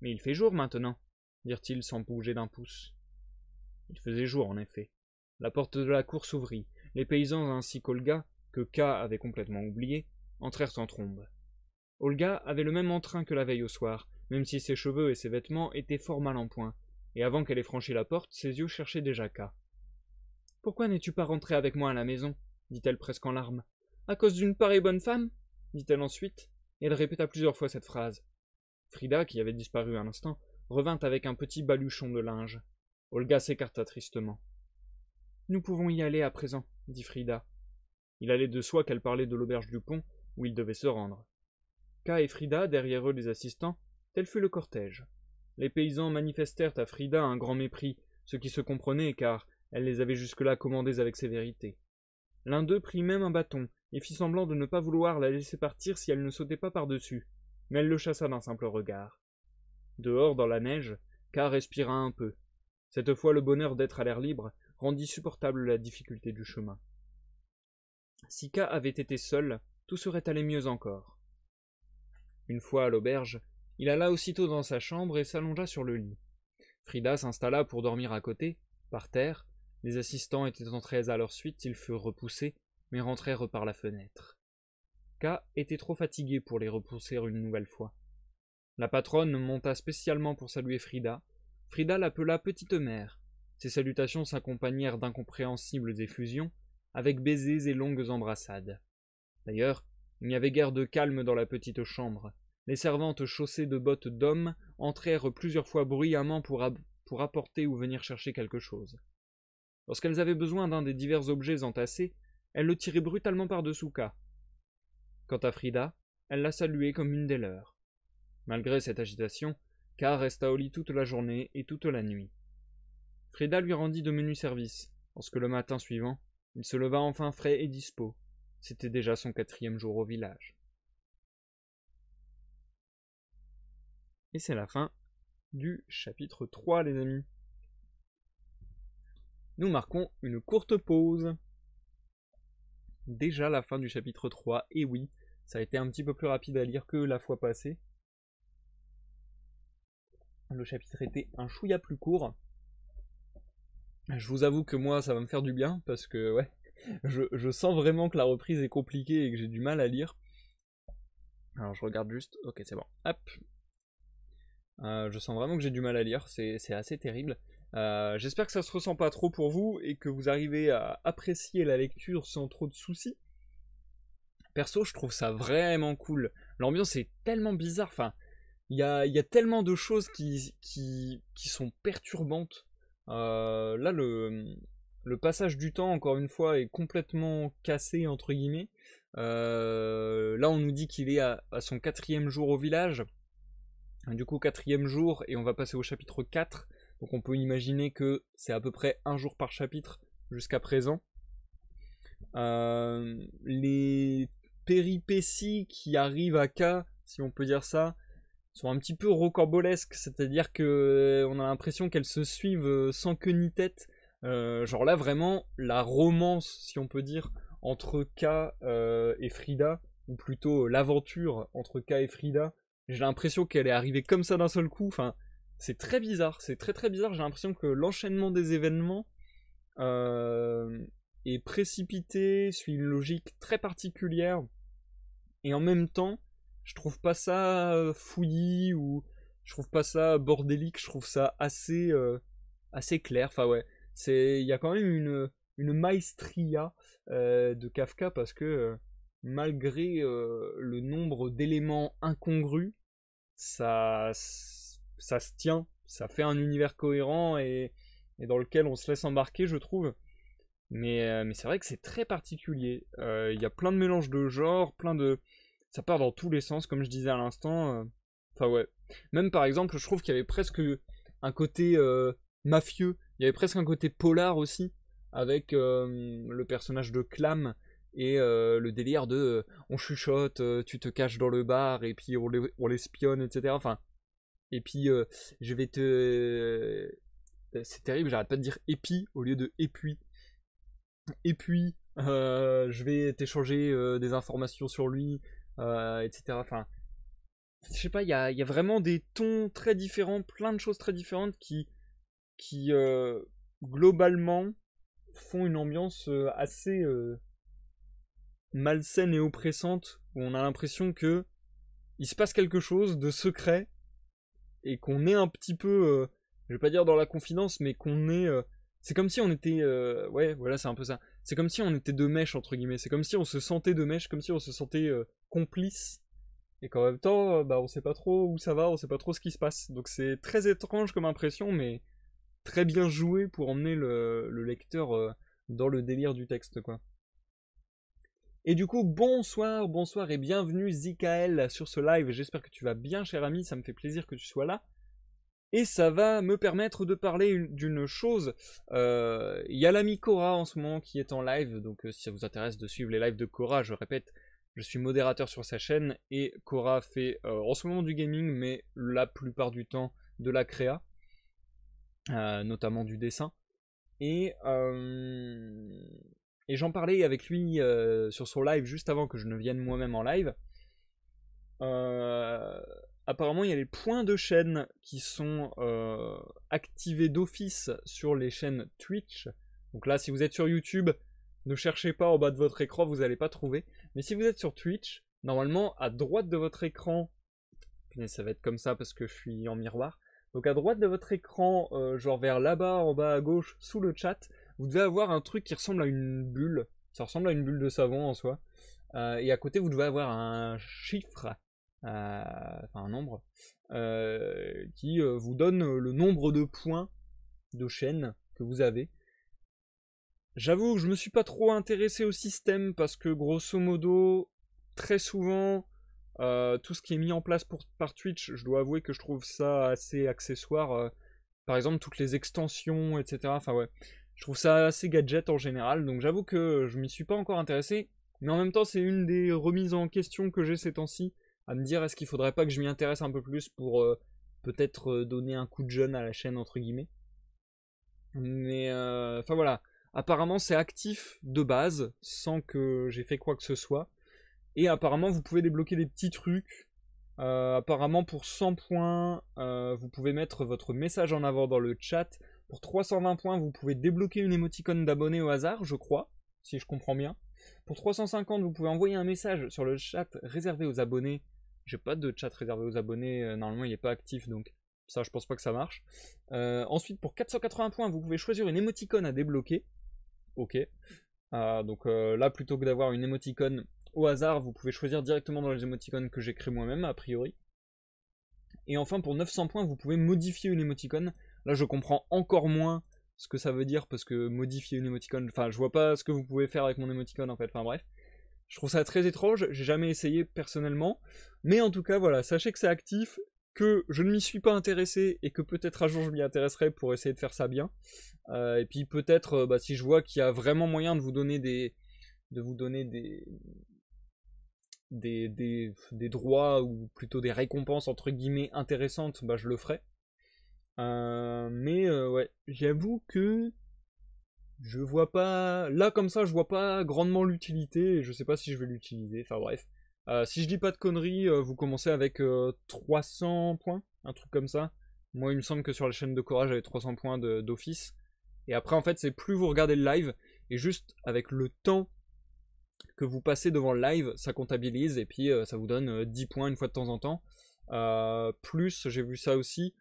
Mais il fait jour maintenant, dirent-ils sans bouger d'un pouce. Il faisait jour, en effet. La porte de la cour s'ouvrit. Les paysans ainsi qu'Olga, que K avait complètement oublié, entrèrent en trombe. Olga avait le même entrain que la veille au soir, même si ses cheveux et ses vêtements étaient fort mal en point, et avant qu'elle ait franchi la porte, ses yeux cherchaient déjà K. Pourquoi n'es-tu pas rentré avec moi à la maison? dit-elle presque en larmes. À cause d'une pareille bonne femme? dit-elle ensuite, et elle répéta plusieurs fois cette phrase. Frida, qui avait disparu un instant, revint avec un petit baluchon de linge. Olga s'écarta tristement. Nous pouvons y aller à présent, dit Frida. Il allait de soi qu'elle parlait de l'auberge du pont, où ils devaient se rendre. K et Frida, derrière eux les assistants, tel fut le cortège. Les paysans manifestèrent à Frida un grand mépris, ce qui se comprenait car elle les avait jusque-là commandés avec sévérité. L'un d'eux prit même un bâton, et fit semblant de ne pas vouloir la laisser partir si elle ne sautait pas par-dessus, mais elle le chassa d'un simple regard. Dehors, dans la neige, K respira un peu. Cette fois le bonheur d'être à l'air libre rendit supportable la difficulté du chemin. Si K avait été seul, tout serait allé mieux encore. Une fois à l'auberge, il alla aussitôt dans sa chambre et s'allongea sur le lit. Frida s'installa pour dormir à côté, par terre. Les assistants étaient entrés à leur suite, ils furent repoussés, mais rentrèrent par la fenêtre. K était trop fatigué pour les repousser une nouvelle fois. La patronne monta spécialement pour saluer Frida. Frida l'appela petite mère. Ses salutations s'accompagnèrent d'incompréhensibles effusions, avec baisers et longues embrassades. D'ailleurs, il n'y avait guère de calme dans la petite chambre. Les servantes chaussées de bottes d'hommes entrèrent plusieurs fois bruyamment pour, apporter ou venir chercher quelque chose. Lorsqu'elles avaient besoin d'un des divers objets entassés, elles le tiraient brutalement par-dessous K. Quant à Frida, elle la saluait comme une des leurs. Malgré cette agitation, K resta au lit toute la journée et toute la nuit. Frida lui rendit de menus services, lorsque le matin suivant, il se leva enfin frais et dispos. C'était déjà son quatrième jour au village. Et c'est la fin du chapitre 3, les amis. Nous marquons une courte pause. Déjà la fin du chapitre 3, et oui, Ça a été un petit peu plus rapide à lire que la fois passée. Le chapitre était un chouïa plus court. Je vous avoue que moi, ça va me faire du bien parce que, ouais, je, sens vraiment que la reprise est compliquée et que j'ai du mal à lire. Alors, je regarde juste. Ok, c'est bon. Hop. Euh, je sens vraiment que j'ai du mal à lire. C'est assez terrible. Euh, j'espère que ça se ressent pas trop pour vous et que vous arrivez à apprécier la lecture sans trop de soucis. Perso, je trouve ça vraiment cool. L'ambiance est tellement bizarre. Enfin, il y a, tellement de choses qui, qui, sont perturbantes. Euh, là, le, le, passage du temps, encore une fois, est complètement cassé, entre guillemets. Là, on nous dit qu'il est à, à, son quatrième jour au village. Du coup, quatrième jour, et on va passer au chapitre 4. Donc on peut imaginer que c'est à peu près un jour par chapitre jusqu'à présent. Euh, les péripéties qui arrivent à K, si on peut dire ça, sont un petit peu rocambolesques, c'est-à-dire que euh, on a l'impression qu'elles se suivent euh, sans queue ni tête. genre là vraiment la romance, si on peut dire, entre K et Frida, ou plutôt l'aventure entre K et Frida, j'ai l'impression qu'elle est arrivée comme ça d'un seul coup. Enfin, c'est très bizarre, c'est très très bizarre. J'ai l'impression que l'enchaînement des événements euh, est précipité, suit une logique très particulière. Et en même temps, je trouve pas ça euh, fouillis ou je trouve pas ça bordélique. Je trouve ça assez euh, assez clair. Enfin ouais, c'est il y a quand même une une maestria de Kafka parce que malgré le nombre d'éléments incongrus, ça ça se tient, ça fait un univers cohérent et, dans lequel on se laisse embarquer, je trouve. Mais, euh, c'est vrai que c'est très particulier. Euh, il y a plein de mélanges de genres, plein de. Ça part dans tous les sens, comme je disais à l'instant. Euh. Enfin, ouais. Même par exemple, je trouve qu'il y avait presque un côté mafieux, il y avait presque un côté polar aussi, avec le personnage de Clam et le délire de on chuchote, tu te caches dans le bar et puis on l'espionne, etc. Enfin, et puis, euh, je vais te. Euh, c'est terrible, j'arrête pas de dire épi au lieu de épuis. Et puis, euh, je vais t'échanger des informations sur lui, etc. Enfin, je sais pas, il y a, y a, vraiment des tons très différents, plein de choses très différentes qui, qui globalement, font une ambiance assez malsaine et oppressante, où on a l'impression que il se passe quelque chose de secret et qu'on est un petit peu, euh, je vais pas dire dans la confidence, mais qu'on est, euh, c'est comme si on était, euh, ouais, voilà, c'est un peu ça. C'est comme si on était de mèche entre guillemets. C'est comme si on se sentait de mèche, comme si on se sentait complice, et qu'en même temps, bah, on sait pas trop où ça va, on sait pas trop ce qui se passe. Donc c'est très étrange comme impression, mais très bien joué pour emmener le, le lecteur dans le délire du texte, quoi. Et du coup, bonsoir, bonsoir et bienvenue Zikael sur ce live. J'espère que tu vas bien, cher ami. Ça me fait plaisir que tu sois là. Et ça va me permettre de parler d'une chose. Euh, il y a l'ami Cora en ce moment qui est en live. Donc, euh, si ça vous intéresse de suivre les lives de Cora, je répète, je suis modérateur sur sa chaîne. Et Cora fait euh, en ce moment du gaming, mais la plupart du temps de la créa, notamment du dessin. Et et j'en parlais avec lui euh, sur son live juste avant que je ne vienne moi-même en live. Euh, apparemment, il y a les points de chaîne qui sont euh, activés d'office sur les chaînes Twitch. Donc là, si vous êtes sur YouTube, ne cherchez pas en bas de votre écran, vous n'allez pas trouver. Mais si vous êtes sur Twitch, normalement, à droite de votre écran, ça va être comme ça parce que je suis en miroir. Donc à droite de votre écran, genre vers là-bas, en bas à gauche, sous le chat, vous devez avoir un truc qui ressemble à une bulle. Ça ressemble à une bulle de savon en soi. Euh, et à côté, vous devez avoir un chiffre, euh, enfin un nombre, euh, qui vous donne le nombre de points de chaîne que vous avez. J'avoue que je me suis pas trop intéressé au système parce que grosso modo, très souvent, tout ce qui est mis en place pour, par Twitch, je dois avouer que je trouve ça assez accessoire. par exemple, toutes les extensions, etc. Enfin ouais, je trouve ça assez gadget en général, donc j'avoue que je m'y suis pas encore intéressé. Mais en même temps, c'est une des remises en question que j'ai ces temps-ci, à me dire est-ce qu'il faudrait pas que je m'y intéresse un peu plus pour euh, peut-être euh, donner un coup de jeune à la chaîne, entre guillemets. Mais euh, enfin voilà, apparemment c'est actif de base, sans que j'ai fait quoi que ce soit. Et apparemment, vous pouvez débloquer des petits trucs. Apparemment, pour 100 points, vous pouvez mettre votre message en avant dans le chat. Pour 320 points, vous pouvez débloquer une émoticône d'abonnés au hasard, je crois, si je comprends bien. Pour 350, vous pouvez envoyer un message sur le chat réservé aux abonnés. J'ai pas de chat réservé aux abonnés, euh, normalement il n'est pas actif, donc ça je pense pas que ça marche. ensuite, pour 480 points, vous pouvez choisir une émoticône à débloquer. Ok. donc là, plutôt que d'avoir une émoticône au hasard, vous pouvez choisir directement dans les émoticônes que j'ai créé moi-même, a priori. Et enfin, pour 900 points, vous pouvez modifier une émoticône. Là, je comprends encore moins ce que ça veut dire, parce que modifier une émoticône... Enfin, je vois pas ce que vous pouvez faire avec mon émoticône, en fait. Enfin, bref. Je trouve ça très étrange, j'ai jamais essayé personnellement. Mais en tout cas, voilà, sachez que c'est actif, que je ne m'y suis pas intéressé, et que peut-être un jour je m'y intéresserai pour essayer de faire ça bien. Euh, et puis peut-être, euh, bah, si je vois qu'il y a vraiment moyen de vous donner des... de vous donner des des, des, droits ou plutôt des récompenses entre guillemets intéressantes, bah je le ferai. Euh, mais euh, ouais, j'avoue que je vois pas. Là comme ça, je vois pas grandement l'utilité et je sais pas si je vais l'utiliser. Enfin bref. Euh, si je dis pas de conneries, vous commencez avec 300 points, un truc comme ça. Moi, il me semble que sur la chaîne de Courage, j'avais 300 points d'office. Et après, en fait, c'est plus vous regardez le live, et juste avec le temps que vous passez devant le live, ça comptabilise et puis euh, ça vous donne 10 euh, points une fois de temps en temps. Euh, plus, j'ai vu ça aussi,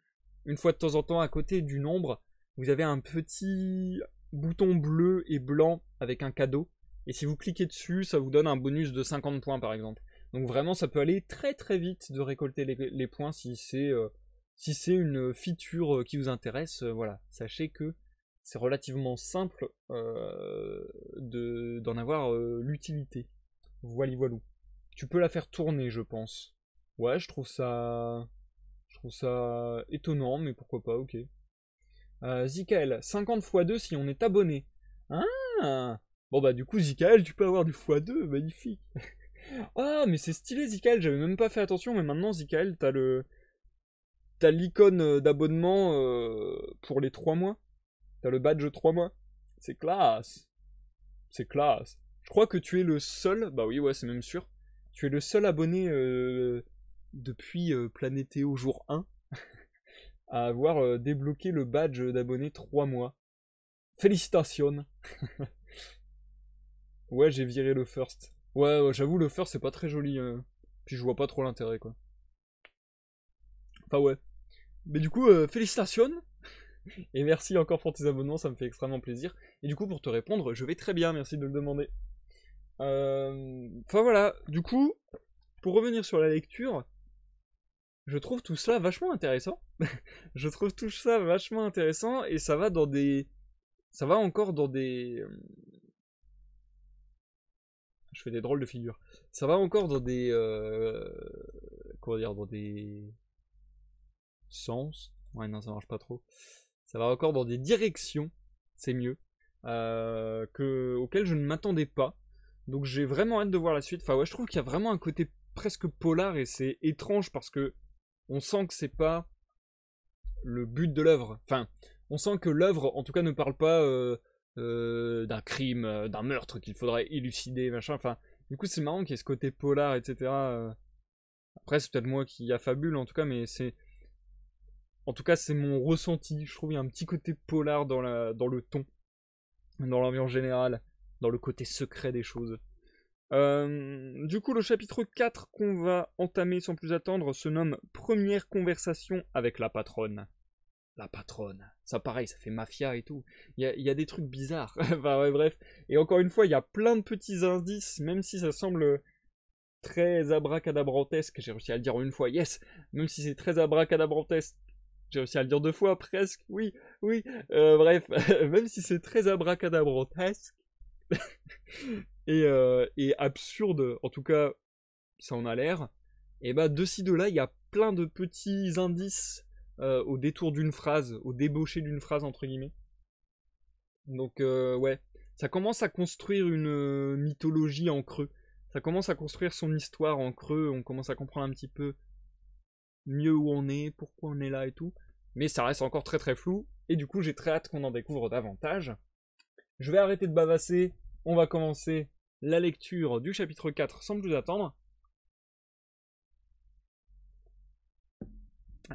une fois de temps en temps à côté du nombre, vous avez un petit bouton bleu et blanc avec un cadeau. Et si vous cliquez dessus, ça vous donne un bonus de 50 points par exemple. Donc vraiment, ça peut aller très très vite de récolter les, points si c'est si c'est une feature qui vous intéresse. voilà, sachez que c'est relativement simple euh, d'en avoir euh, l'utilité. Voilà, voilà. Tu peux la faire tourner, je pense. Ouais, je trouve ça. Je trouve ça étonnant, mais pourquoi pas, ok. Euh, Zikael, 50 x 2 si on est abonné. Ah Bon bah du coup Zikael, tu peux avoir du x2, magnifique. ah mais c'est stylé Zikael, j'avais même pas fait attention, mais maintenant Zikael, t'as le... T'as l'icône d'abonnement pour les 3 mois. T'as le badge 3 mois. C'est classe. C'est classe. Je crois que tu es le seul, bah oui, ouais, c'est même sûr. Tu es le seul abonné euh, depuis euh, Planétéo jour 1 à avoir euh, débloqué le badge d'abonné 3 mois. Félicitations. ouais, j'ai viré le first. Ouais, j'avoue, le first c'est pas très joli. Puis je vois pas trop l'intérêt, quoi. Enfin, ouais. Mais du coup, félicitations. Et merci encore pour tes abonnements, ça me fait extrêmement plaisir. Et du coup, pour te répondre, je vais très bien, merci de le demander. Euh, enfin voilà, du coup, pour revenir sur la lecture, je trouve tout ça vachement intéressant. je trouve tout ça vachement intéressant et ça va dans des. Ça va encore dans des. Euh, je fais des drôles de figures. Ça va encore dans des. Euh... Comment dire Dans des. Sens. Ouais, non, ça marche pas trop ça va encore dans des directions, c'est mieux, euh, que, auxquelles je ne m'attendais pas. Donc j'ai vraiment hâte de voir la suite. Enfin ouais, je trouve qu'il y a vraiment un côté presque polar et c'est étrange parce que on sent que c'est pas le but de l'œuvre. Enfin, on sent que l'œuvre, en tout cas, ne parle pas euh, euh, d'un crime, d'un meurtre qu'il faudrait élucider, machin. Enfin, du coup, c'est marrant qu'il y ait ce côté polar, etc. Après, c'est peut-être moi qui affabule, en tout cas, mais c'est en tout cas, c'est mon ressenti. Je trouve qu'il y a un petit côté polar dans, dans le ton, dans l'ambiance générale, dans le côté secret des choses. Euh, du coup, le chapitre 4 qu'on va entamer sans plus attendre se nomme Première conversation avec la patronne. La patronne. Ça, pareil, ça fait mafia et tout. Il y a, des trucs bizarres. enfin, bref. Et encore une fois, il y a plein de petits indices, même si ça semble très abracadabrantesque. J'ai réussi à le dire une fois, yes! Même si c'est très abracadabrantesque, j'ai réussi à le dire deux fois presque. Oui, oui. Euh, bref, même si c'est très abracadabrantesque et, euh, et absurde, en tout cas, ça en a l'air. Et bah de ci de là, il y a plein de petits indices euh, au détour d'une phrase, au débauché d'une phrase entre guillemets. Donc ouais, ça commence à construire une mythologie en creux. Ça commence à construire son histoire en creux. On commence à comprendre un petit peu mieux où on est, pourquoi on est là et tout. Mais ça reste encore très très flou, et du coup j'ai très hâte qu'on en découvre davantage. Je vais arrêter de bavasser, on va commencer la lecture du chapitre 4 sans plus attendre.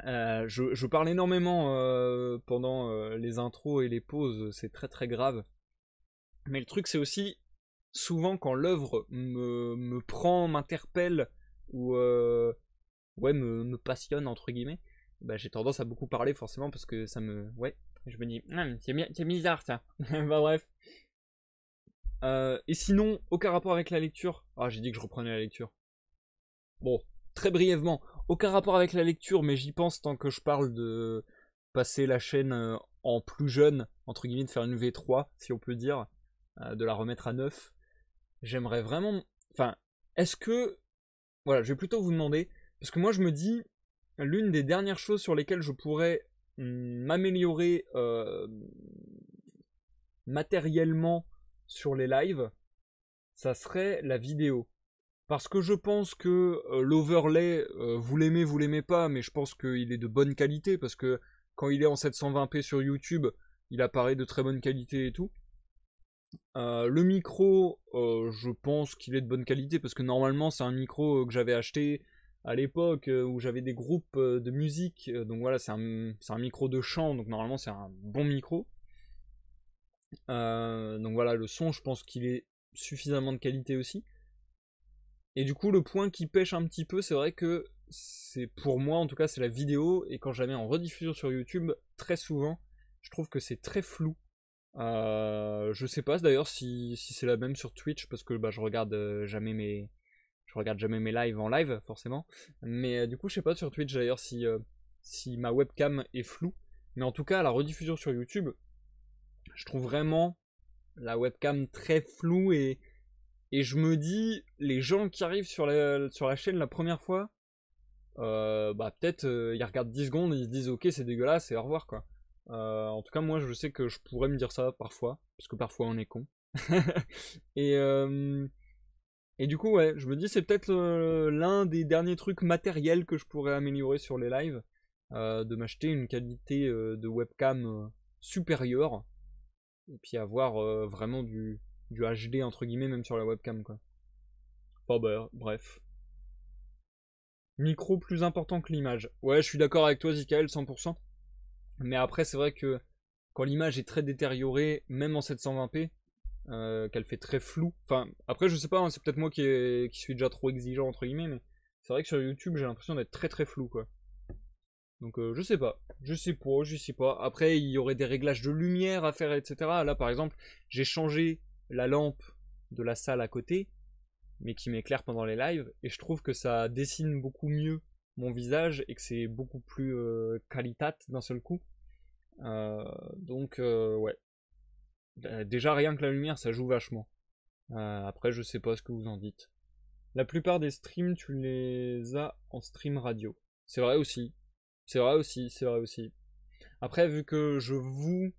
Euh, je, parle énormément euh, pendant euh, les intros et les pauses, c'est très très grave. Mais le truc c'est aussi souvent quand l'œuvre me, prend, m'interpelle ou ouais me, passionne entre guillemets, bah, j'ai tendance à beaucoup parler forcément parce que ça me ouais je me dis hum, c'est bizarre ça. bah bref. Et sinon aucun rapport avec la lecture. Ah j'ai dit que je reprenais la lecture. Bon très brièvement aucun rapport avec la lecture, mais j'y pense tant que je parle de passer la chaîne euh, en plus jeune, entre guillemets, de faire une V3, si on peut dire, euh, de la remettre à 9. J'aimerais vraiment. Enfin, est-ce que. Voilà, je vais plutôt vous demander, parce que moi je me dis, l'une des dernières choses sur lesquelles je pourrais hmm, m'améliorer euh, matériellement sur les lives, ça serait la vidéo. Parce que je pense que euh, l'overlay, euh, vous l'aimez, vous l'aimez pas, mais je pense qu'il est de bonne qualité, parce que quand il est en 720p sur YouTube, il apparaît de très bonne qualité et tout. Euh, le micro, je pense qu'il est de bonne qualité, parce que normalement c'est un micro que j'avais acheté à l'époque où j'avais des groupes de musique, donc voilà, c'est un, un, micro de chant, donc normalement c'est un bon micro. Donc voilà, le son, je pense qu'il est suffisamment de qualité aussi. Et du coup, le point qui pêche un petit peu, c'est vrai que c'est pour moi, en tout cas, c'est la vidéo. Et quand j'avais en rediffusion sur YouTube, très souvent, je trouve que c'est très flou. Euh, je sais pas d'ailleurs si, c'est la même sur Twitch parce que bah, je regarde euh, jamais mes je regarde jamais mes lives en live forcément. Mais euh, du coup, je sais pas sur Twitch d'ailleurs si ma webcam est floue. Mais en tout cas, la rediffusion sur YouTube, je trouve vraiment la webcam très floue et et je me dis, les gens qui arrivent sur la, sur la chaîne la première fois, euh, bah peut-être euh, ils regardent 10 secondes et ils se disent ok c'est dégueulasse et au revoir quoi. Euh, en tout cas moi je sais que je pourrais me dire ça parfois, parce que parfois on est con. et, et du coup ouais, je me dis c'est peut-être l'un des derniers trucs matériels que je pourrais améliorer sur les lives, de m'acheter une qualité de webcam supérieure, et puis avoir vraiment du, du HD entre guillemets même sur la webcam quoi. Enfin bah bref. Micro plus important que l'image. Ouais, je suis d'accord avec toi Zikael 100%. Mais après c'est vrai que quand l'image est très détériorée, même en 720p, euh, qu'elle fait très flou. Enfin, après je sais pas, hein, c'est peut-être moi qui, qui suis déjà trop exigeant entre guillemets, mais c'est vrai que sur YouTube j'ai l'impression d'être très très flou quoi. Donc euh, je sais pas, je sais pas, je sais pas. Après il y aurait des réglages de lumière à faire, etc. Là par exemple j'ai changé la lampe de la salle à côté, mais qui m'éclaire pendant les lives, et je trouve que ça dessine beaucoup mieux mon visage et que c'est beaucoup plus euh, qualitate d'un seul coup. Euh, donc euh, ouais. Déjà rien que la lumière ça joue vachement. après je sais pas ce que vous en dites. La plupart des streams tu les as en stream radio. C'est vrai aussi. C'est vrai aussi, c'est vrai aussi. Après vu que je vous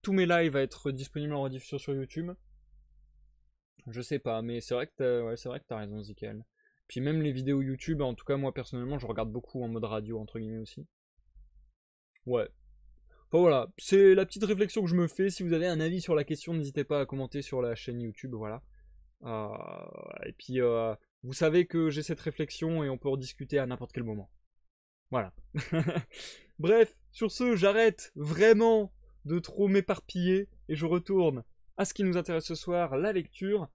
tous mes lives vont être disponibles en rediffusion sur YouTube. Je sais pas, mais c'est vrai que t'as vrai que raison, Zikel. Puis même les vidéos YouTube, en tout cas moi personnellement, je regarde beaucoup en mode radio entre guillemets aussi. Ouais. Enfin voilà, c'est la petite réflexion que je me fais. Si vous avez un avis sur la question, n'hésitez pas à commenter sur la chaîne YouTube, voilà. Euh, et puis euh, vous savez que j'ai cette réflexion et on peut en discuter à n'importe quel moment. Voilà. Bref, sur ce, j'arrête vraiment de trop m'éparpiller et je retourne à ce qui nous intéresse ce soir, la lecture.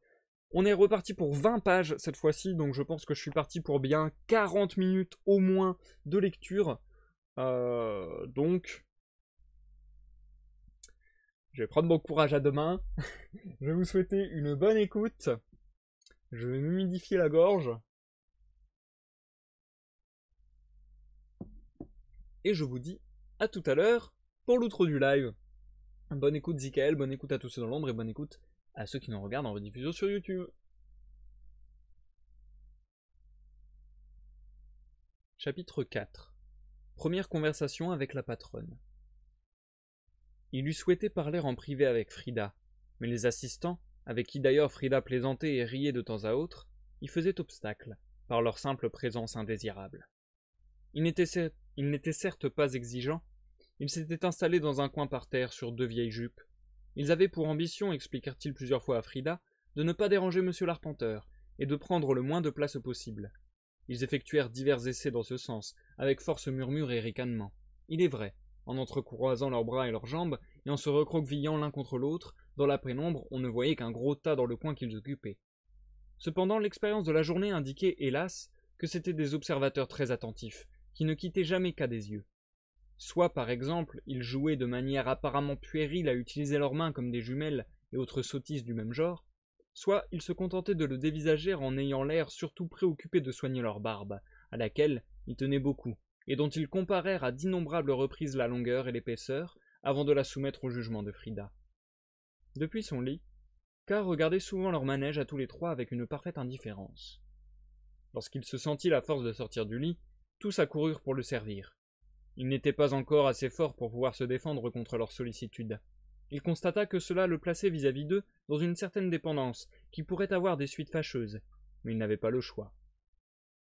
On est reparti pour 20 pages cette fois-ci, donc je pense que je suis parti pour bien 40 minutes au moins de lecture. Euh, donc, je vais prendre mon courage à demain. je vais vous souhaiter une bonne écoute. Je vais m'humidifier la gorge. Et je vous dis à tout à l'heure pour l'outre du live. Bonne écoute Zikael, bonne écoute à tous ceux dans l'ombre et bonne écoute à ceux qui nous regardent en rediffusion sur YouTube. Chapitre 4 Première conversation avec la patronne. Il eût souhaité parler en privé avec Frida, mais les assistants, avec qui d'ailleurs Frida plaisantait et riait de temps à autre, y faisaient obstacle, par leur simple présence indésirable. Il n'était certes pas exigeant, ils s'étaient installés dans un coin par terre sur deux vieilles jupes. Ils avaient pour ambition, expliquèrent-ils plusieurs fois à Frida, de ne pas déranger monsieur l'arpenteur, et de prendre le moins de place possible. Ils effectuèrent divers essais dans ce sens, avec force murmures et ricanements. Il est vrai, en entrecroisant leurs bras et leurs jambes, et en se recroquevillant l'un contre l'autre, dans la pénombre on ne voyait qu'un gros tas dans le coin qu'ils occupaient. Cependant l'expérience de la journée indiquait, hélas, que c'étaient des observateurs très attentifs, qui ne quittaient jamais qu'à des yeux. Soit, par exemple, ils jouaient de manière apparemment puérile à utiliser leurs mains comme des jumelles et autres sottises du même genre, soit ils se contentaient de le dévisager en ayant l'air surtout préoccupés de soigner leur barbe, à laquelle ils tenaient beaucoup, et dont ils comparèrent à d'innombrables reprises la longueur et l'épaisseur, avant de la soumettre au jugement de Frida. Depuis son lit, K regardait souvent leur manège à tous les trois avec une parfaite indifférence. Lorsqu'il se sentit la force de sortir du lit, tous accoururent pour le servir. Il n'était pas encore assez fort pour pouvoir se défendre contre leur sollicitude. Il constata que cela le plaçait vis-à-vis d'eux dans une certaine dépendance, qui pourrait avoir des suites fâcheuses, mais il n'avait pas le choix.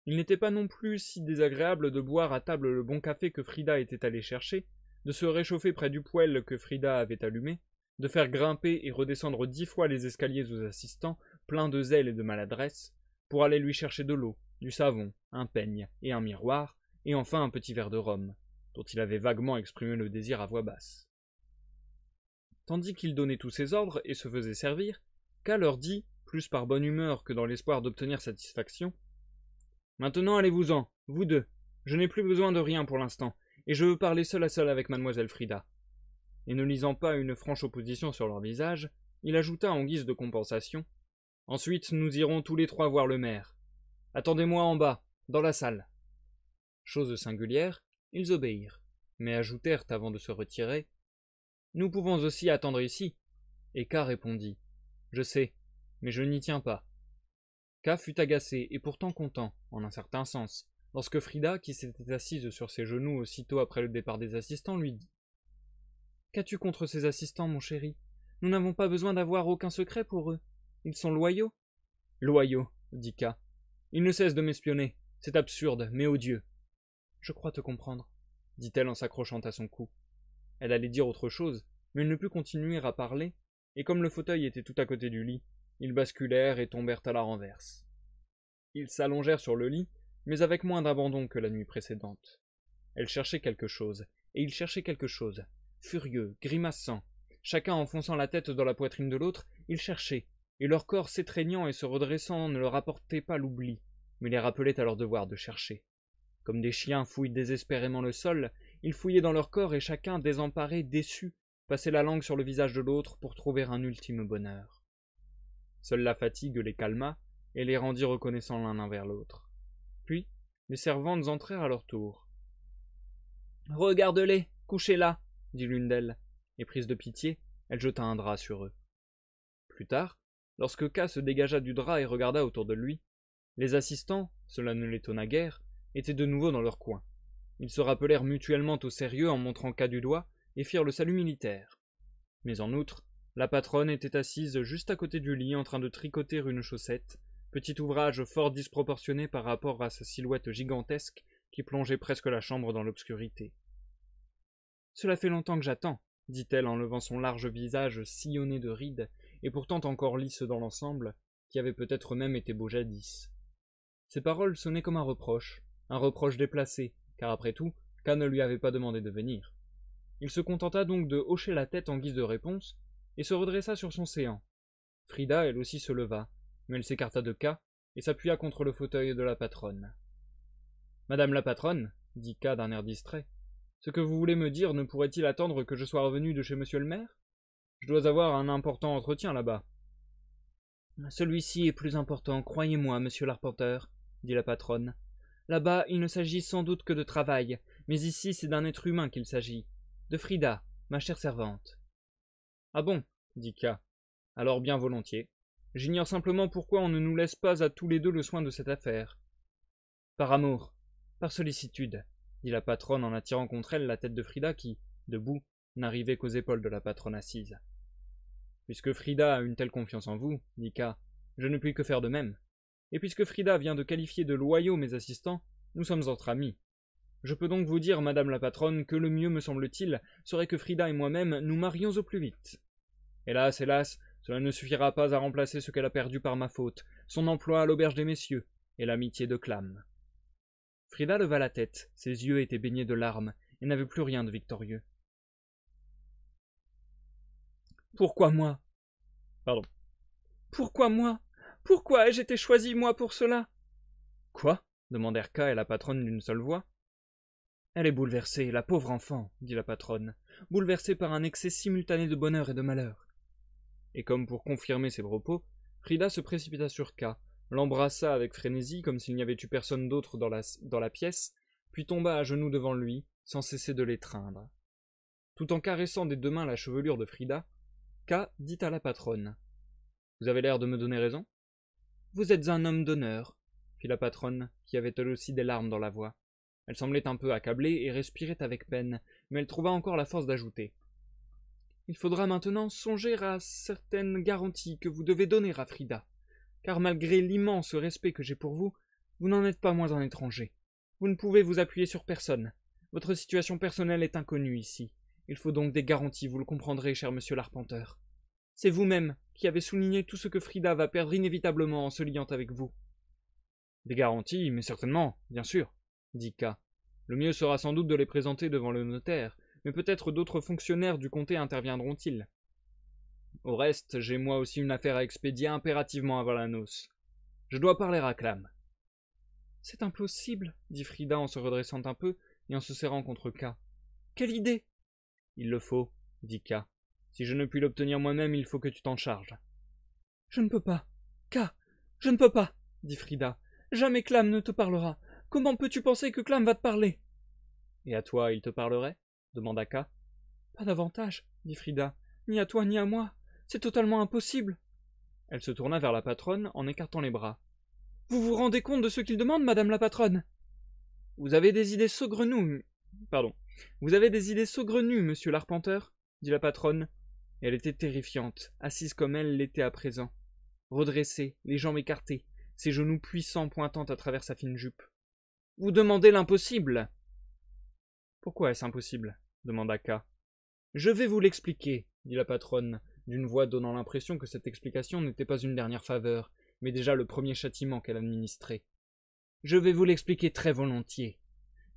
Il n'était pas non plus si désagréable de boire à table le bon café que Frida était allée chercher, de se réchauffer près du poêle que Frida avait allumé, de faire grimper et redescendre dix fois les escaliers aux assistants, pleins de zèle et de maladresse, pour aller lui chercher de l'eau, du savon, un peigne et un miroir, et enfin un petit verre de rhum, dont il avait vaguement exprimé le désir à voix basse. Tandis qu'il donnait tous ses ordres et se faisait servir, K leur dit, plus par bonne humeur que dans l'espoir d'obtenir satisfaction Maintenant allez-vous-en, vous deux. Je n'ai plus besoin de rien pour l'instant, et je veux parler seul à seul avec mademoiselle Frida. Et ne lisant pas une franche opposition sur leur visage, il ajouta en guise de compensation Ensuite nous irons tous les trois voir le maire. Attendez-moi en bas, dans la salle. Chose singulière, ils obéirent, mais ajoutèrent avant de se retirer nous pouvons aussi attendre ici. Et K répondit. Je sais, mais je n'y tiens pas. K fut agacé et pourtant content, en un certain sens, lorsque Frida, qui s'était assise sur ses genoux aussitôt après le départ des assistants, lui dit. Qu'as-tu contre ces assistants, mon chéri? Nous n'avons pas besoin d'avoir aucun secret pour eux. Ils sont loyaux? Loyaux, dit K. Ils ne cessent de m'espionner. C'est absurde, mais odieux. Je crois te comprendre, dit-elle en s'accrochant à son cou. Elle allait dire autre chose, mais elle ne put continuer à parler, et comme le fauteuil était tout à côté du lit, ils basculèrent et tombèrent à la renverse. Ils s'allongèrent sur le lit, mais avec moins d'abandon que la nuit précédente. Elle cherchait quelque chose, et il cherchait quelque chose. Furieux, grimaçant, chacun enfonçant la tête dans la poitrine de l'autre, ils cherchaient, et leur corps s'étreignant et se redressant ne leur apportait pas l'oubli, mais les rappelait à leur devoir de chercher. Comme des chiens fouillent désespérément le sol, ils fouillaient dans leur corps et chacun, désemparé, déçu, passait la langue sur le visage de l'autre pour trouver un ultime bonheur. Seule la fatigue les calma et les rendit reconnaissants l'un envers l'autre. Puis, les servantes entrèrent à leur tour. Regarde-les, couchez là, dit l'une d'elles, et prise de pitié, elle jeta un drap sur eux. Plus tard, lorsque K se dégagea du drap et regarda autour de lui, les assistants, cela ne l'étonna guère, étaient de nouveau dans leur coin. Ils se rappelèrent mutuellement au sérieux en montrant K du doigt et firent le salut militaire. Mais en outre, la patronne était assise juste à côté du lit en train de tricoter une chaussette, petit ouvrage fort disproportionné par rapport à sa silhouette gigantesque qui plongeait presque la chambre dans l'obscurité. Cela fait longtemps que j'attends, dit-elle en levant son large visage sillonné de rides, et pourtant encore lisse dans l'ensemble, qui avait peut-être même été beau jadis. Ces paroles sonnaient comme un reproche, un reproche déplacé, car après tout, K ne lui avait pas demandé de venir. Il se contenta donc de hocher la tête en guise de réponse, et se redressa sur son séant. Frida, elle aussi, se leva, mais elle s'écarta de K, et s'appuya contre le fauteuil de la patronne. Madame la patronne, dit K d'un air distrait, ce que vous voulez me dire ne pourrait-il attendre que je sois revenu de chez monsieur le maire? Je dois avoir un important entretien là-bas. Celui-ci est plus important, croyez-moi, monsieur l'arpenteur, dit la patronne. Là-bas, il ne s'agit sans doute que de travail, mais ici c'est d'un être humain qu'il s'agit. De Frida, ma chère servante. Ah bon, dit K. Alors bien volontiers. J'ignore simplement pourquoi on ne nous laisse pas à tous les deux le soin de cette affaire. Par amour, par sollicitude, dit la patronne en attirant contre elle la tête de Frida qui, debout, n'arrivait qu'aux épaules de la patronne assise. Puisque Frida a une telle confiance en vous, K, je ne puis que faire de même. Et puisque Frida vient de qualifier de loyaux mes assistants, nous sommes entre amis. Je peux donc vous dire, madame la patronne, que le mieux, me semble-t-il, serait que Frida et moi-même nous marions au plus vite. Hélas, hélas, Cela ne suffira pas à remplacer ce qu'elle a perdu par ma faute, son emploi à l'auberge des messieurs, et l'amitié de Clam. Frida leva la tête, ses yeux étaient baignés de larmes, et n'avait plus rien de victorieux. Pourquoi moi? Pardon. Pourquoi moi? Pourquoi ai-je été choisi, moi, pour cela? Quoi? demandèrent K et la patronne d'une seule voix. Elle est bouleversée, la pauvre enfant, dit la patronne, bouleversée par un excès simultané de bonheur et de malheur. Et comme pour confirmer ses propos, Frida se précipita sur K, l'embrassa avec frénésie comme s'il n'y avait eu personne d'autre dans la, dans la pièce, puis tomba à genoux devant lui, sans cesser de l'étreindre. Tout en caressant des deux mains la chevelure de Frida, Dit à la patronne. Vous avez l'air de me donner raison? Vous êtes un homme d'honneur, fit la patronne, qui avait elle aussi des larmes dans la voix. Elle semblait un peu accablée et respirait avec peine, mais elle trouva encore la force d'ajouter. Il faudra maintenant songer à certaines garanties que vous devez donner à Frida, car malgré l'immense respect que j'ai pour vous, vous n'en êtes pas moins un étranger. Vous ne pouvez vous appuyer sur personne. Votre situation personnelle est inconnue ici. Il faut donc des garanties, vous le comprendrez, cher monsieur l'arpenteur. C'est vous-même qui avez souligné tout ce que Frida va perdre inévitablement en se liant avec vous. Des garanties, mais certainement, bien sûr dit K. Le mieux sera sans doute de les présenter devant le notaire, mais peut-être d'autres fonctionnaires du comté interviendront-ils. Au reste, j'ai moi aussi une affaire à expédier impérativement avant la noce. Je dois parler à Clam. C'est impossible, dit Frida en se redressant un peu et en se serrant contre K. Quelle idée Il le faut, dit K. Si je ne puis l'obtenir moi-même, il faut que tu t'en charges. Je ne peux pas. K. Je ne peux pas, dit Frida. Jamais Clam ne te parlera. Comment peux-tu penser que Clam va te parler? Et à toi, il te parlerait? demanda K. Pas davantage, dit Frida. Ni à toi ni à moi. C'est totalement impossible. Elle se tourna vers la patronne en écartant les bras. Vous vous rendez compte de ce qu'il demande, madame la patronne? Vous avez des idées saugrenues. Pardon. Vous avez des idées saugrenues, monsieur l'arpenteur dit la patronne. elle était terrifiante, assise comme elle l'était à présent, redressée, les jambes écartées, ses genoux puissants pointant à travers sa fine jupe. Vous demandez l'impossible. Pourquoi est-ce impossible? demanda K. Je vais vous l'expliquer, dit la patronne, d'une voix donnant l'impression que cette explication n'était pas une dernière faveur, mais déjà le premier châtiment qu'elle administrait. Je vais vous l'expliquer très volontiers.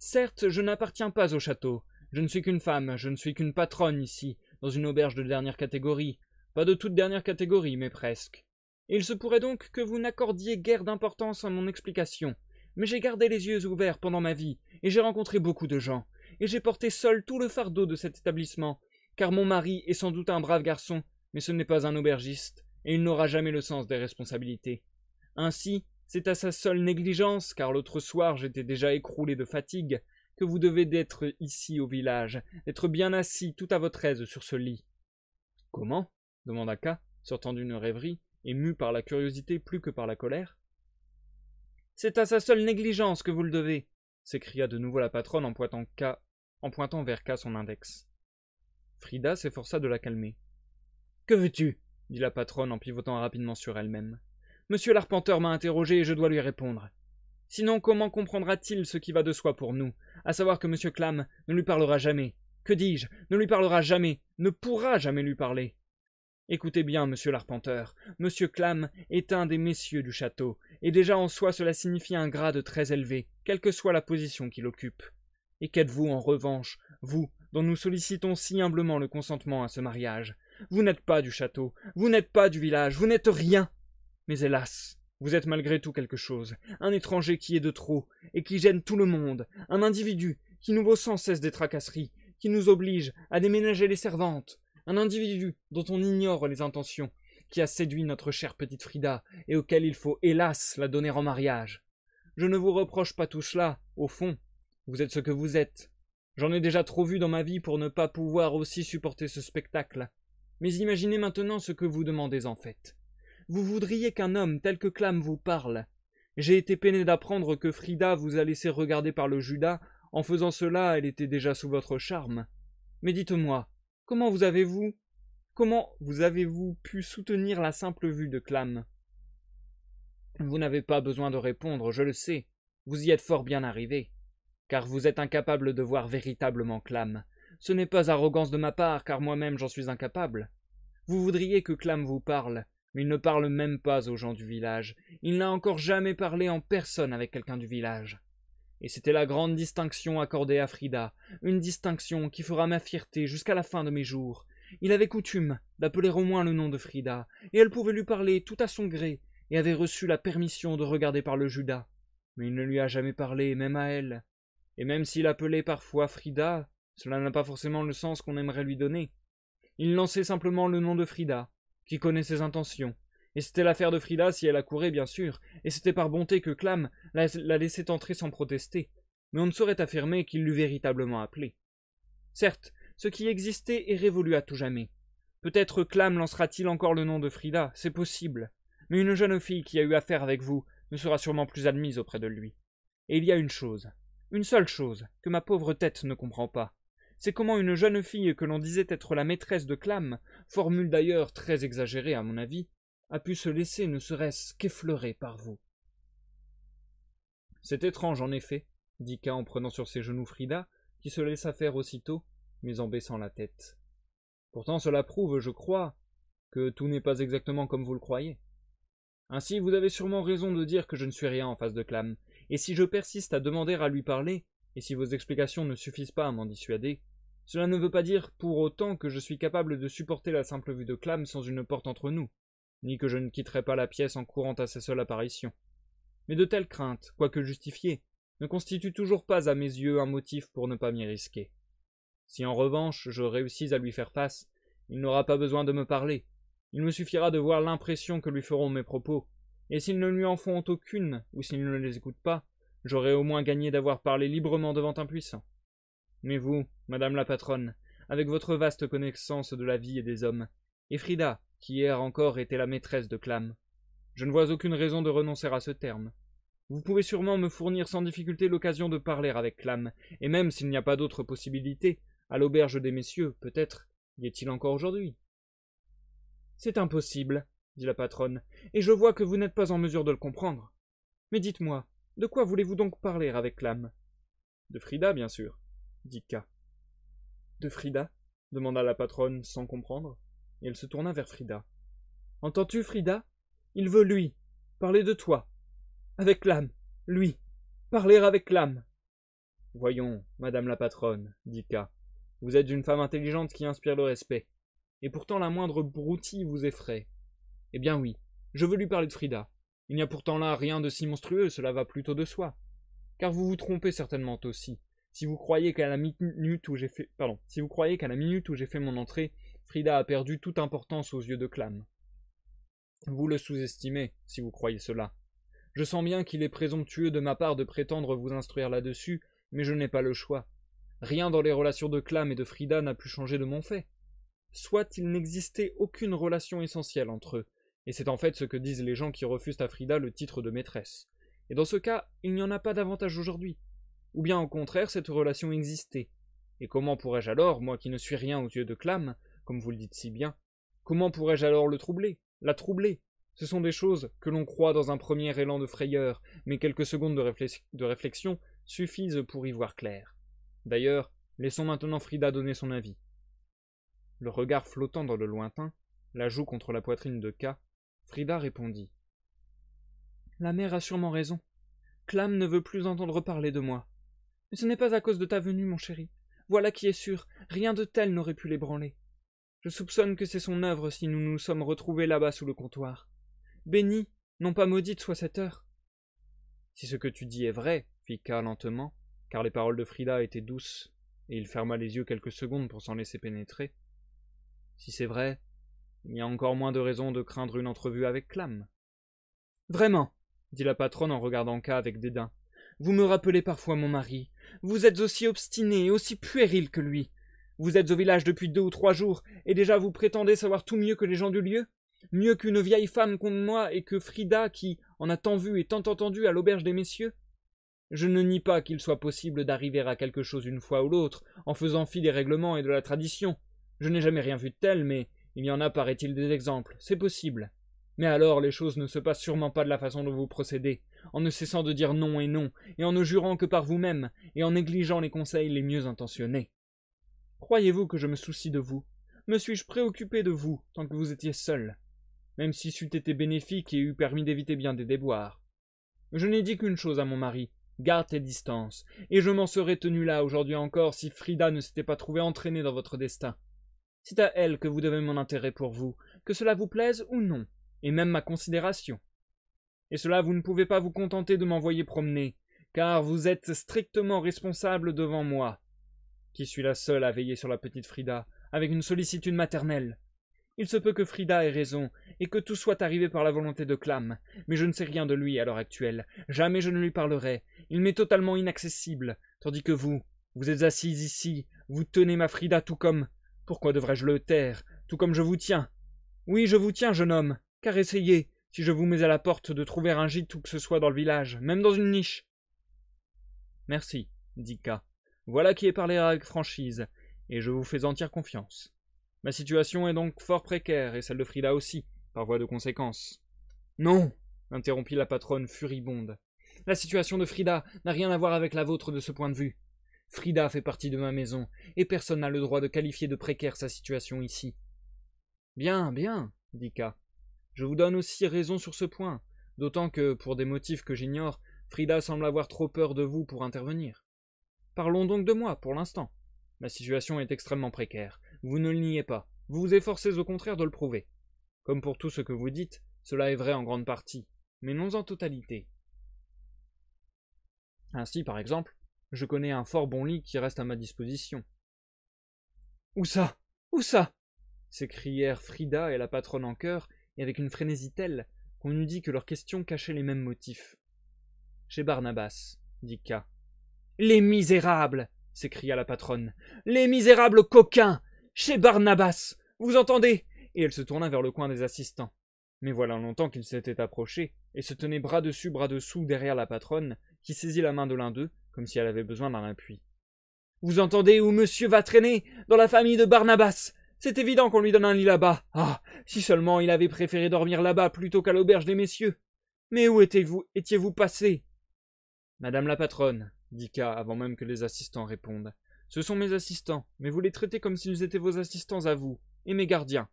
Certes, je n'appartiens pas au château. Je ne suis qu'une femme, je ne suis qu'une patronne ici, dans une auberge de dernière catégorie. Pas de toute dernière catégorie, mais presque. il se pourrait donc que vous n'accordiez guère d'importance à mon explication, mais j'ai gardé les yeux ouverts pendant ma vie, et j'ai rencontré beaucoup de gens, et j'ai porté seul tout le fardeau de cet établissement, car mon mari est sans doute un brave garçon, mais ce n'est pas un aubergiste, et il n'aura jamais le sens des responsabilités. Ainsi, c'est à sa seule négligence, car l'autre soir j'étais déjà écroulé de fatigue, que vous devez d'être ici au village, d'être bien assis tout à votre aise sur ce lit. Comment? demanda K, sortant d'une rêverie, ému par la curiosité plus que par la colère. C'est à sa seule négligence que vous le devez, s'écria de nouveau la patronne en pointant, en pointant vers K son index. Frida s'efforça de la calmer. Que veux-tu? dit la patronne en pivotant rapidement sur elle-même. Monsieur l'arpenteur m'a interrogé et je dois lui répondre. Sinon, comment comprendra-t-il ce qui va de soi pour nous, à savoir que monsieur Clam ne lui parlera jamais, que dis-je, ne lui parlera jamais, ne pourra jamais lui parler. Écoutez bien, monsieur l'arpenteur, monsieur Clam est un des messieurs du château, et déjà en soi cela signifie un grade très élevé, quelle que soit la position qu'il occupe. Et qu'êtes-vous en revanche, vous, dont nous sollicitons si humblement le consentement à ce mariage? Vous n'êtes pas du château, vous n'êtes pas du village, vous n'êtes rien. Mais hélas, vous êtes malgré tout quelque chose, un étranger qui est de trop, et qui gêne tout le monde, un individu qui nous vaut sans cesse des tracasseries, qui nous oblige à déménager les servantes, un individu dont on ignore les intentions, qui a séduit notre chère petite Frida, et auquel il faut hélas la donner en mariage. Je ne vous reproche pas tout cela, au fond, vous êtes ce que vous êtes. J'en ai déjà trop vu dans ma vie pour ne pas pouvoir aussi supporter ce spectacle. Mais imaginez maintenant ce que vous demandez en fait. Vous voudriez qu'un homme tel que Clam vous parle. J'ai été peiné d'apprendre que Frida vous a laissé regarder par le Judas. En faisant cela, elle était déjà sous votre charme. Mais dites-moi, Comment vous avez-vous comment vous avez-vous pu soutenir la simple vue de Clam? Vous n'avez pas besoin de répondre, je le sais. Vous y êtes fort bien arrivé. Car vous êtes incapable de voir véritablement Clam. Ce n'est pas arrogance de ma part, car moi-même j'en suis incapable. Vous voudriez que Clam vous parle, il ne parle même pas aux gens du village. Il n'a encore jamais parlé en personne avec quelqu'un du village. Et c'était la grande distinction accordée à Frida, une distinction qui fera ma fierté jusqu'à la fin de mes jours. Il avait coutume d'appeler au moins le nom de Frida, et elle pouvait lui parler tout à son gré, et avait reçu la permission de regarder par le Judas. Mais il ne lui a jamais parlé, même à elle. Et même s'il appelait parfois Frida, cela n'a pas forcément le sens qu'on aimerait lui donner. Il lançait simplement le nom de Frida, qui connaît ses intentions. Et c'était l'affaire de Frida si elle accourait, bien sûr, et c'était par bonté que Clam la, laissait entrer sans protester. Mais on ne saurait affirmer qu'il l'eût véritablement appelée. Certes, ce qui existait est révolu à tout jamais. Peut-être Clam lancera-t-il encore le nom de Frida, c'est possible. Mais une jeune fille qui a eu affaire avec vous ne sera sûrement plus admise auprès de lui. Et il y a une chose, une seule chose, que ma pauvre tête ne comprend pas c'est comment une jeune fille que l'on disait être la maîtresse de Clam, formule d'ailleurs très exagérée à mon avis, a pu se laisser ne serait-ce qu'effleurer par vous. C'est étrange en effet, dit K en prenant sur ses genoux Frida, qui se laissa faire aussitôt, mais en baissant la tête. Pourtant cela prouve, je crois, que tout n'est pas exactement comme vous le croyez. Ainsi vous avez sûrement raison de dire que je ne suis rien en face de Clam, et si je persiste à demander à lui parler, et si vos explications ne suffisent pas à m'en dissuader, cela ne veut pas dire pour autant que je suis capable de supporter la simple vue de Clam sans une porte entre nous, ni que je ne quitterai pas la pièce en courant à sa seule apparition. Mais de telles craintes, quoique justifiées, ne constituent toujours pas à mes yeux un motif pour ne pas m'y risquer. Si en revanche je réussis à lui faire face, il n'aura pas besoin de me parler. Il me suffira de voir l'impression que lui feront mes propos, et s'ils ne lui en font aucune, ou s'il ne les écoute pas, j'aurai au moins gagné d'avoir parlé librement devant un puissant. Mais vous, madame la patronne, avec votre vaste connaissance de la vie et des hommes, et Frida, qui hier encore était la maîtresse de Clam, je ne vois aucune raison de renoncer à ce terme. Vous pouvez sûrement me fournir sans difficulté l'occasion de parler avec Clam, et même s'il n'y a pas d'autre possibilité, à l'auberge des messieurs, peut-être, y est-il encore aujourd'hui C'est impossible, dit la patronne, et je vois que vous n'êtes pas en mesure de le comprendre. Mais dites-moi, de quoi voulez-vous donc parler avec Clam? De Frida, bien sûr dit K. Frida demanda la patronne sans comprendre, et elle se tourna vers Frida. Entends-tu, Frida? Il veut, lui, parler de toi. Avec l'âme, lui, parler avec l'âme. Voyons, madame la patronne, dit K. Vous êtes une femme intelligente qui inspire le respect. Et pourtant la moindre broutille vous effraie. Eh bien oui, je veux lui parler de Frida. Il n'y a pourtant là rien de si monstrueux, cela va plutôt de soi. Car vous vous trompez certainement aussi. Si vous croyez qu'à la minute où j'ai fait, pardon, si vous croyez qu'à la minute où j'ai fait mon entrée, Frida a perdu toute importance aux yeux de Clam. Vous le sous-estimez, si vous croyez cela. Je sens bien qu'il est présomptueux de ma part de prétendre vous instruire là-dessus, mais je n'ai pas le choix. Rien dans les relations de Clam et de Frida n'a pu changer de mon fait. Soit il n'existait aucune relation essentielle entre eux, et c'est en fait ce que disent les gens qui refusent à Frida le titre de maîtresse. Et dans ce cas, il n'y en a pas davantage aujourd'hui ou bien au contraire cette relation existait. Et comment pourrais-je alors, moi qui ne suis rien aux yeux de Clam, comme vous le dites si bien, comment pourrais-je alors le troubler, la troubler? Ce sont des choses que l'on croit dans un premier élan de frayeur, mais quelques secondes de, réflexion suffisent pour y voir clair. D'ailleurs, laissons maintenant Frida donner son avis. Le regard flottant dans le lointain, la joue contre la poitrine de K, Frida répondit. La mère a sûrement raison. Clam ne veut plus entendre parler de moi. Mais ce n'est pas à cause de ta venue, mon chéri. Voilà qui est sûr, rien de tel n'aurait pu l'ébranler. Je soupçonne que c'est son œuvre si nous nous sommes retrouvés là-bas sous le comptoir. Béni, non pas maudite soit cette heure. Si ce que tu dis est vrai, fit K lentement, car les paroles de Frida étaient douces, et il ferma les yeux quelques secondes pour s'en laisser pénétrer. Si c'est vrai, il y a encore moins de raison de craindre une entrevue avec Clam. Vraiment, dit la patronne en regardant K avec dédain. Vous me rappelez parfois mon mari. Vous êtes aussi obstiné et aussi puéril que lui. Vous êtes au village depuis deux ou trois jours, et déjà vous prétendez savoir tout mieux que les gens du lieu Mieux qu'une vieille femme contre moi et que Frida qui en a tant vu et tant entendu à l'auberge des messieurs Je ne nie pas qu'il soit possible d'arriver à quelque chose une fois ou l'autre, en faisant fi des règlements et de la tradition. Je n'ai jamais rien vu de tel, mais il y en a, paraît-il, des exemples. C'est possible. Mais alors les choses ne se passent sûrement pas de la façon dont vous procédez, en ne cessant de dire non et non, et en ne jurant que par vous-même, et en négligeant les conseils les mieux intentionnés. Croyez-vous que je me soucie de vous? Me suis-je préoccupé de vous tant que vous étiez seul, même si c'eût été bénéfique et eût permis d'éviter bien des déboires. Je n'ai dit qu'une chose à mon mari, garde tes distances, et je m'en serais tenu là aujourd'hui encore si Frida ne s'était pas trouvée entraînée dans votre destin. C'est à elle que vous devez mon intérêt pour vous, que cela vous plaise ou non, et même ma considération. Et cela vous ne pouvez pas vous contenter de m'envoyer promener, car vous êtes strictement responsable devant moi, qui suis la seule à veiller sur la petite Frida, avec une sollicitude maternelle. Il se peut que Frida ait raison, et que tout soit arrivé par la volonté de Clam, mais je ne sais rien de lui à l'heure actuelle. Jamais je ne lui parlerai. Il m'est totalement inaccessible, tandis que vous, vous êtes assise ici, vous tenez ma Frida tout comme. Pourquoi devrais-je le taire, tout comme je vous tiens? Oui, je vous tiens, jeune homme, car essayez, si je vous mets à la porte, de trouver un gîte où que ce soit dans le village, même dans une niche. Merci, dit K. Voilà qui est parlé avec franchise, et je vous fais entière confiance. Ma situation est donc fort précaire, et celle de Frida aussi, par voie de conséquence. Non, interrompit la patronne furibonde. La situation de Frida n'a rien à voir avec la vôtre de ce point de vue. Frida fait partie de ma maison, et personne n'a le droit de qualifier de précaire sa situation ici. Bien, bien, dit K. Je vous donne aussi raison sur ce point, d'autant que, pour des motifs que j'ignore, Frida semble avoir trop peur de vous pour intervenir. Parlons donc de moi, pour l'instant. Ma situation est extrêmement précaire. Vous ne le niez pas. Vous vous efforcez au contraire de le prouver. Comme pour tout ce que vous dites, cela est vrai en grande partie, mais non en totalité. Ainsi, par exemple, je connais un fort bon lit qui reste à ma disposition. Où ça? Où ça? s'écrièrent Frida et la patronne en chœur, et avec une frénésie telle qu'on eût dit que leurs questions cachaient les mêmes motifs. Chez Barnabas, dit K. Les misérables s'écria la patronne. Les misérables coquins Chez Barnabas Vous entendez? Et elle se tourna vers le coin des assistants. Mais voilà longtemps qu'ils s'étaient approchés, et se tenaient bras dessus, bras dessous derrière la patronne, qui saisit la main de l'un d'eux, comme si elle avait besoin d'un appui. Vous entendez où monsieur va traîner? Dans la famille de Barnabas? C'est évident qu'on lui donne un lit là-bas. Ah Si seulement il avait préféré dormir là-bas plutôt qu'à l'auberge des messieurs. Mais où étiez-vous étiez-vous passé? Madame la patronne, dit K avant même que les assistants répondent. Ce sont mes assistants, mais vous les traitez comme s'ils étaient vos assistants à vous, et mes gardiens.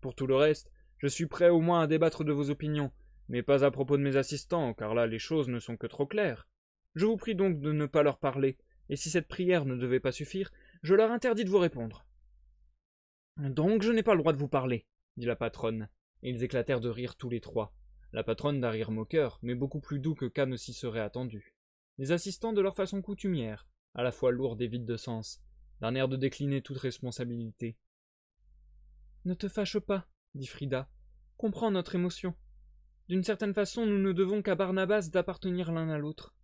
Pour tout le reste, je suis prêt au moins à débattre de vos opinions, mais pas à propos de mes assistants, car là les choses ne sont que trop claires. Je vous prie donc de ne pas leur parler, et si cette prière ne devait pas suffire, je leur interdis de vous répondre. Donc je n'ai pas le droit de vous parler, dit la patronne, et ils éclatèrent de rire tous les trois la patronne d'un rire moqueur, mais beaucoup plus doux que K ne s'y serait attendu. Les assistants de leur façon coutumière, à la fois lourde et vide de sens, d'un air de décliner toute responsabilité. Ne te fâche pas, dit Frida. Comprends notre émotion. D'une certaine façon, nous ne devons qu'à Barnabas d'appartenir l'un à l'autre.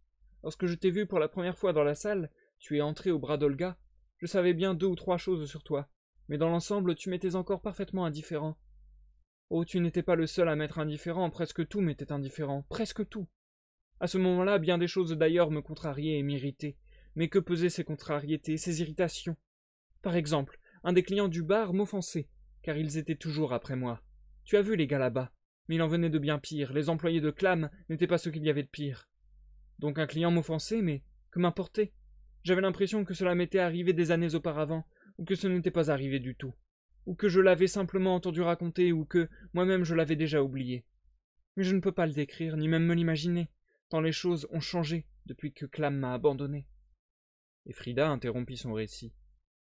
Lorsque je t'ai vu pour la première fois dans la salle, tu es entré au bras d'Olga, je savais bien deux ou trois choses sur toi, mais dans l'ensemble tu m'étais encore parfaitement indifférent. Oh, tu n'étais pas le seul à m'être indifférent, presque tout m'était indifférent, presque tout. À ce moment-là, bien des choses d'ailleurs me contrariaient et m'irritaient. Mais que pesaient ces contrariétés, ces irritations? Par exemple, un des clients du bar m'offensait, car ils étaient toujours après moi. Tu as vu les gars là-bas? Mais il en venait de bien pire, les employés de Clam n'étaient pas ce qu'il y avait de pire. Donc un client m'offensait, mais que m'importait? J'avais l'impression que cela m'était arrivé des années auparavant, ou que ce n'était pas arrivé du tout ou que je l'avais simplement entendu raconter, ou que moi-même je l'avais déjà oublié. Mais je ne peux pas le décrire, ni même me l'imaginer, tant les choses ont changé depuis que Clam m'a abandonné. Et Frida interrompit son récit.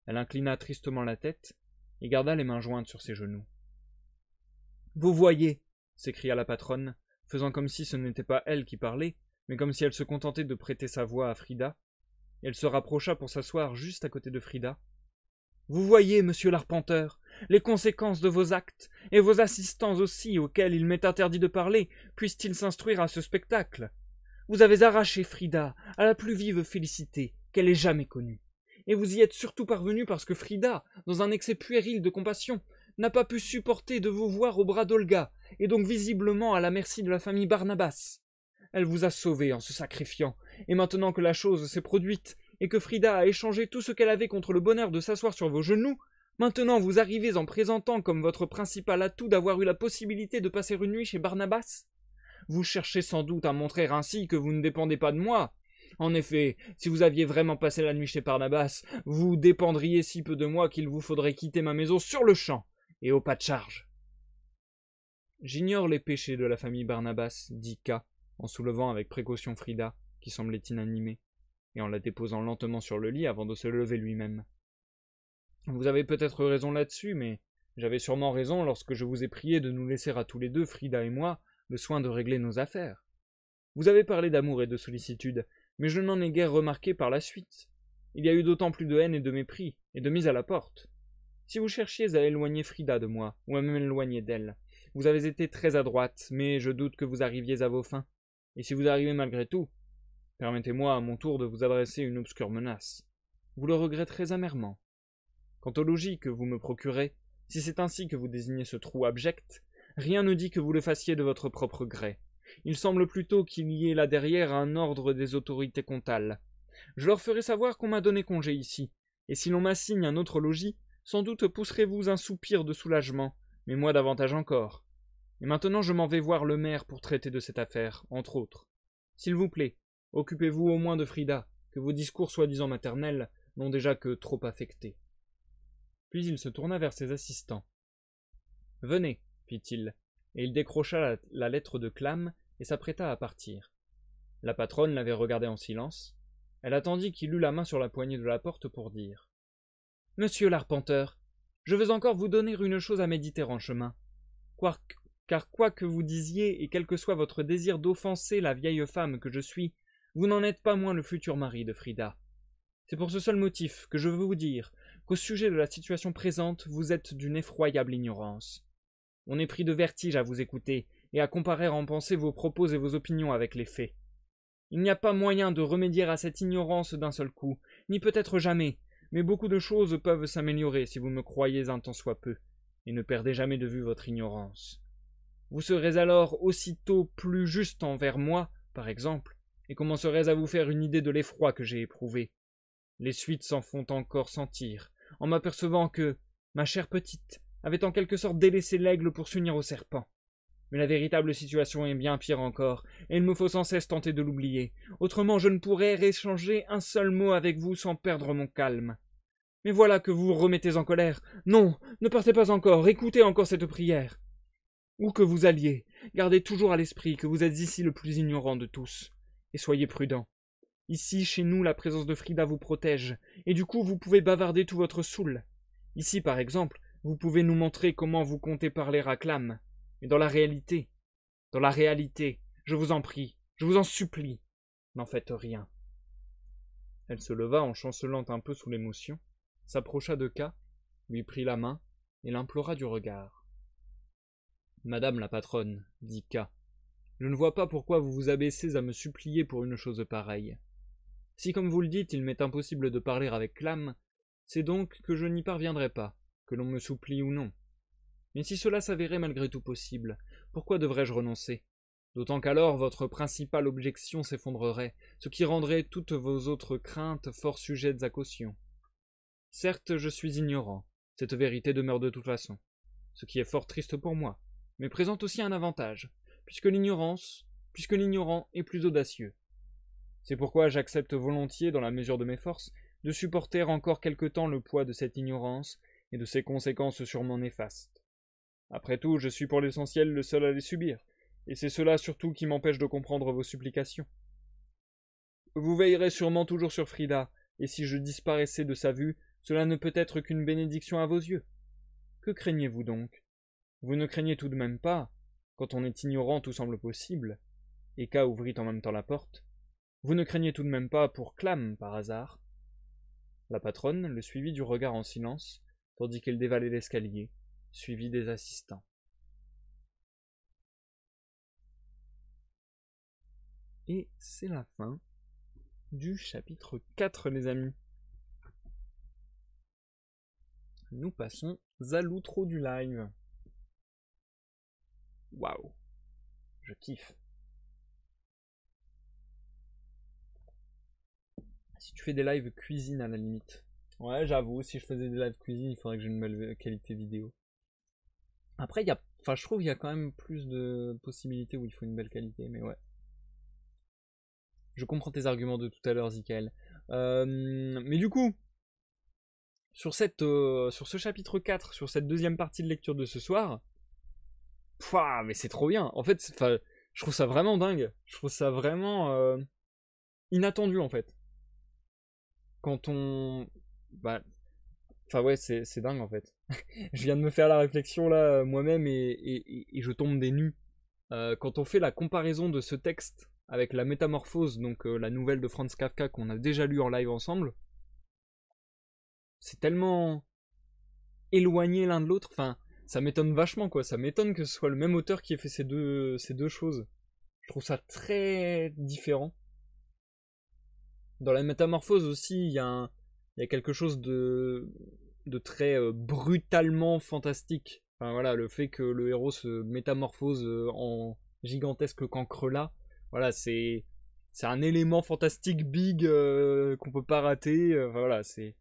Elle inclina tristement la tête et garda les mains jointes sur ses genoux. Vous voyez, s'écria la patronne, faisant comme si ce n'était pas elle qui parlait, mais comme si elle se contentait de prêter sa voix à Frida. Elle se rapprocha pour s'asseoir juste à côté de Frida, vous voyez, monsieur l'arpenteur, les conséquences de vos actes, et vos assistants aussi, auxquels il m'est interdit de parler, puissent-ils s'instruire à ce spectacle? Vous avez arraché Frida à la plus vive félicité qu'elle ait jamais connue. Et vous y êtes surtout parvenu parce que Frida, dans un excès puéril de compassion, n'a pas pu supporter de vous voir au bras d'Olga, et donc visiblement à la merci de la famille Barnabas. Elle vous a sauvé en se sacrifiant, et maintenant que la chose s'est produite, et que Frida a échangé tout ce qu'elle avait contre le bonheur de s'asseoir sur vos genoux, maintenant vous arrivez en présentant comme votre principal atout d'avoir eu la possibilité de passer une nuit chez Barnabas? Vous cherchez sans doute à montrer ainsi que vous ne dépendez pas de moi, En effet, si vous aviez vraiment passé la nuit chez Barnabas, vous dépendriez si peu de moi qu'il vous faudrait quitter ma maison sur le champ, et au pas de charge. J'ignore les péchés de la famille Barnabas, dit K, en soulevant avec précaution Frida, qui semblait inanimée, et en la déposant lentement sur le lit avant de se lever lui-même. Vous avez peut-être raison là-dessus, mais j'avais sûrement raison lorsque je vous ai prié de nous laisser à tous les deux, Frida et moi, le soin de régler nos affaires. Vous avez parlé d'amour et de sollicitude, mais je n'en ai guère remarqué par la suite. Il y a eu d'autant plus de haine et de mépris, et de mise à la porte. Si vous cherchiez à éloigner Frida de moi, ou à m'éloigner d'elle, vous avez été très adroite, mais je doute que vous arriviez à vos fins. Et si vous arrivez malgré tout, permettez-moi à mon tour de vous adresser une obscure menace. Vous le regretterez amèrement. Quant au logis que vous me procurez, si c'est ainsi que vous désignez ce trou abject, rien ne dit que vous le fassiez de votre propre gré. Il semble plutôt qu'il y ait là derrière un ordre des autorités comptables. Je leur ferai savoir qu'on m'a donné congé ici, et si l'on m'assigne un autre logis, sans doute pousserez-vous un soupir de soulagement, mais moi davantage encore. Et maintenant je m'en vais voir le maire pour traiter de cette affaire, entre autres. S'il vous plaît, occupez-vous au moins de Frida, que vos discours soi-disant maternels n'ont déjà que trop affecté. Puis il se tourna vers ses assistants. Venez, fit-il, et il décrocha la, lettre de Clam et s'apprêta à partir. La patronne l'avait regardé en silence. Elle attendit qu'il eût la main sur la poignée de la porte pour dire. Monsieur l'arpenteur, je veux encore vous donner une chose à méditer en chemin. Car quoi que vous disiez, et quel que soit votre désir d'offenser la vieille femme que je suis, vous n'en êtes pas moins le futur mari de Frida. C'est pour ce seul motif que je veux vous dire qu'au sujet de la situation présente, vous êtes d'une effroyable ignorance. On est pris de vertige à vous écouter, et à comparer en pensée vos propos et vos opinions avec les faits. Il n'y a pas moyen de remédier à cette ignorance d'un seul coup, ni peut-être jamais, mais beaucoup de choses peuvent s'améliorer si vous me croyez un tant soit peu, et ne perdez jamais de vue votre ignorance. Vous serez alors aussitôt plus juste envers moi, par exemple, et commencerez à vous faire une idée de l'effroi que j'ai éprouvé? Les suites s'en font encore sentir, en m'apercevant que, ma chère petite, avait en quelque sorte délaissé l'aigle pour s'unir au serpent. Mais la véritable situation est bien pire encore, et il me faut sans cesse tenter de l'oublier. Autrement je ne pourrais échanger un seul mot avec vous sans perdre mon calme. Mais voilà que vous vous remettez en colère. Non, ne partez pas encore, écoutez encore cette prière. Où que vous alliez, gardez toujours à l'esprit que vous êtes ici le plus ignorant de tous, et soyez prudent. Ici, chez nous, la présence de Frida vous protège, et du coup vous pouvez bavarder tout votre saoul. Ici, par exemple, vous pouvez nous montrer comment vous comptez parler à Clam. Mais dans la réalité, dans la réalité, je vous en prie, je vous en supplie, n'en faites rien. Elle se leva en chancelant un peu sous l'émotion, s'approcha de K, lui prit la main et l'implora du regard. Madame la patronne, dit K. Je ne vois pas pourquoi vous vous abaissez à me supplier pour une chose pareille. Si, comme vous le dites, il m'est impossible de parler avec Clam, c'est donc que je n'y parviendrai pas, que l'on me supplie ou non. Mais si cela s'avérait malgré tout possible, pourquoi devrais-je renoncer? D'autant qu'alors votre principale objection s'effondrerait, ce qui rendrait toutes vos autres craintes fort sujettes à caution. Certes, je suis ignorant, cette vérité demeure de toute façon, ce qui est fort triste pour moi, mais présente aussi un avantage, puisque l'ignorance, puisque l'ignorant est plus audacieux. C'est pourquoi j'accepte volontiers, dans la mesure de mes forces, de supporter encore quelque temps le poids de cette ignorance et de ses conséquences sûrement néfastes. Après tout, je suis pour l'essentiel le seul à les subir, et c'est cela surtout qui m'empêche de comprendre vos supplications. Vous veillerez sûrement toujours sur Frida, et si je disparaissais de sa vue, cela ne peut être qu'une bénédiction à vos yeux. Que craignez-vous donc? Vous ne craignez tout de même pas, quand on est ignorant tout semble possible, et K ouvrit en même temps la porte, vous ne craignez tout de même pas pour Clam par hasard? La patronne le suivit du regard en silence, tandis qu'elle dévalait l'escalier, suivie des assistants. Et c'est la fin du chapitre 4, les amis. Nous passons à l'outro du live. Waouh. Je kiffe. Si tu fais des lives cuisine à la limite. Ouais, j'avoue, si je faisais des lives cuisine, il faudrait que j'ai une belle qualité vidéo. Après, il y a, enfin, je trouve qu'il y a quand même plus de possibilités où il faut une belle qualité, mais ouais. Je comprends tes arguments de tout à l'heure, Zikael. mais du coup, sur, cette, sur ce chapitre 4, sur cette deuxième partie de lecture de ce soir, Pouah, mais c'est trop bien. En fait, je trouve ça vraiment dingue. Je trouve ça vraiment inattendu en fait. Quand on. Bah. Enfin, ouais, c'est dingue en fait. je viens de me faire la réflexion là moi-même et, je tombe des nues. Euh, quand on fait la comparaison de ce texte avec la métamorphose, donc euh, la nouvelle de Franz Kafka qu'on a déjà lu en live ensemble, c'est tellement éloigné l'un de l'autre. Enfin, ça m'étonne vachement quoi. Ça m'étonne que ce soit le même auteur qui ait fait ces deux, ces deux choses. Je trouve ça très différent. Dans la métamorphose aussi, il y, a quelque chose de, de très euh, brutalement fantastique. Enfin voilà, le fait que le héros se métamorphose euh, en gigantesque cancre là, voilà, c'est c'est un élément fantastique big euh, qu'on peut pas rater. voilà, c'est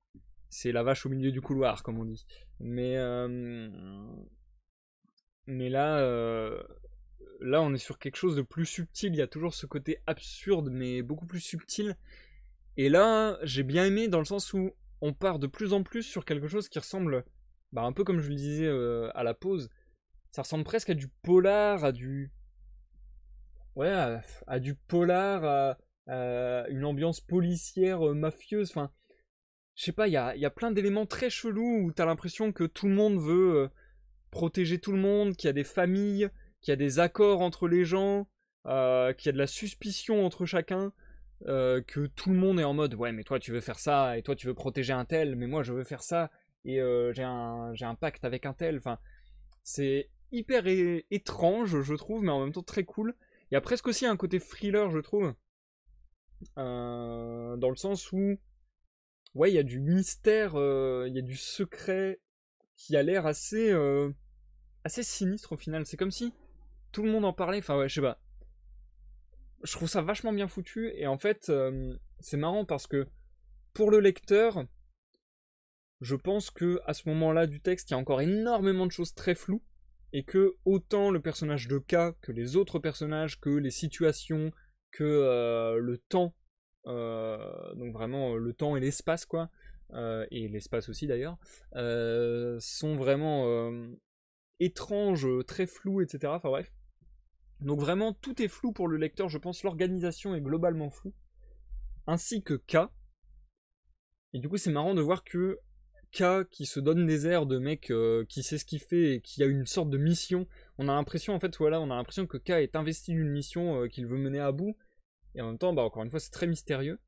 c'est la vache au milieu du couloir, comme on dit. Mais mais là là on est sur quelque chose de plus subtil. Il y a toujours ce côté absurde, mais beaucoup plus subtil. Et là, j'ai bien aimé dans le sens où on part de plus en plus sur quelque chose qui ressemble, bah, un peu comme je le disais euh, à la pause, ça ressemble presque à du polar, à du. Ouais, à, du polar, à, une ambiance policière euh, mafieuse. Enfin, je sais pas, il y a, plein d'éléments très chelous où t'as l'impression que tout le monde veut euh, protéger tout le monde, qu'il y a des familles, qu'il y a des accords entre les gens, qu'il y a de la suspicion entre chacun. Euh, que tout le monde est en mode ouais mais toi tu veux faire ça et toi tu veux protéger un tel mais moi je veux faire ça et euh, j'ai un pacte avec un tel enfin c'est hyper étrange je trouve mais en même temps très cool il y a presque aussi un côté thriller je trouve euh, dans le sens où ouais il y a du mystère il y a du secret qui a l'air assez assez sinistre au final. C'est comme si tout le monde en parlait. Enfin ouais je sais pas. Je trouve ça vachement bien foutu et en fait euh, c'est marrant parce que pour le lecteur je pense que à ce moment-là du texte il y a encore énormément de choses très floues et que autant le personnage de K que les autres personnages que les situations que euh, le temps euh, donc vraiment le temps et l'espace quoi. Et l'espace aussi d'ailleurs. Sont vraiment étranges très flous etc enfin bref. Donc vraiment, tout est flou pour le lecteur, je pense l'organisation est globalement floue, ainsi que K. Et du coup, c'est marrant de voir que K, qui se donne des airs de mec euh, qui sait ce qu'il fait et qui a une sorte de mission, on a l'impression, en fait, voilà, on a l'impression que K est investi d'une mission euh, qu'il veut mener à bout, et en même temps, bah, encore une fois, c'est très mystérieux.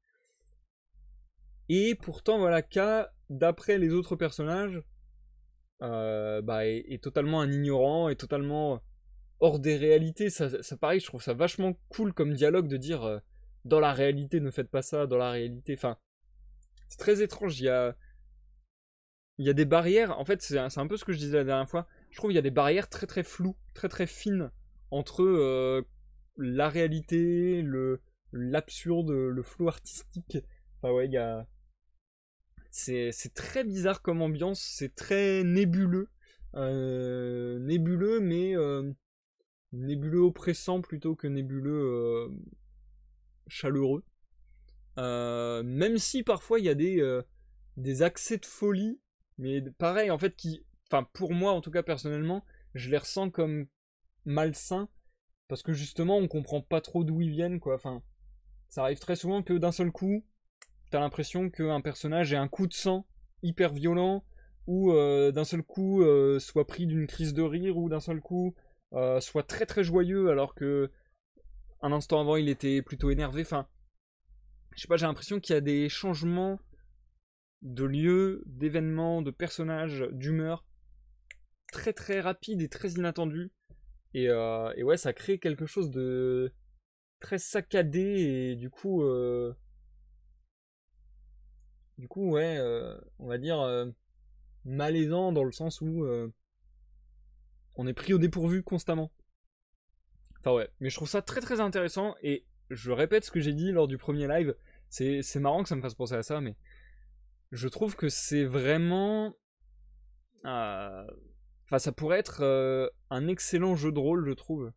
Et pourtant, voilà, K, d'après les autres personnages, euh, bah, est, totalement un ignorant, est totalement hors des réalités. Ça, ça pareil, je trouve ça vachement cool comme dialogue de dire euh, dans la réalité, ne faites pas ça, dans la réalité. Enfin, c'est très étrange. Il y a, il y a des barrières. En fait, c'est un, peu ce que je disais la dernière fois. Je trouve qu'il y a des barrières très très floues, très très fines entre euh, la réalité, le l'absurde, le flou artistique. Enfin ouais, il y a c'est très bizarre comme ambiance, c'est très nébuleux. Euh, nébuleux, mais nébuleux oppressant plutôt que nébuleux euh, chaleureux. Euh, même si parfois il y a des, euh, des accès de folie, mais pareil en fait qui, enfin pour moi en tout cas personnellement, je les ressens comme malsains parce que justement on comprend pas trop d'où ils viennent quoi. Enfin, ça arrive très souvent que d'un seul coup, t'as l'impression qu'un personnage ait un coup de sang hyper violent ou d'un seul coup soit pris d'une crise de rire ou d'un seul coup euh, soit très très joyeux alors que un instant avant il était plutôt énervé. Enfin, je sais pas, j'ai l'impression qu'il y a des changements de lieu, d'événements, de personnages, d'humeur très très rapides et très inattendus. Euh, et, ouais, ça crée quelque chose de très saccadé et du coup, euh, du coup, ouais, on va dire malaisant dans le sens où on est pris au dépourvu constamment. Enfin ouais, mais je trouve ça très très intéressant et je répète ce que j'ai dit lors du premier live. C'est, marrant que ça me fasse penser à ça, mais je trouve que c'est vraiment. Euh, enfin, ça pourrait être euh, un excellent jeu de rôle, je trouve.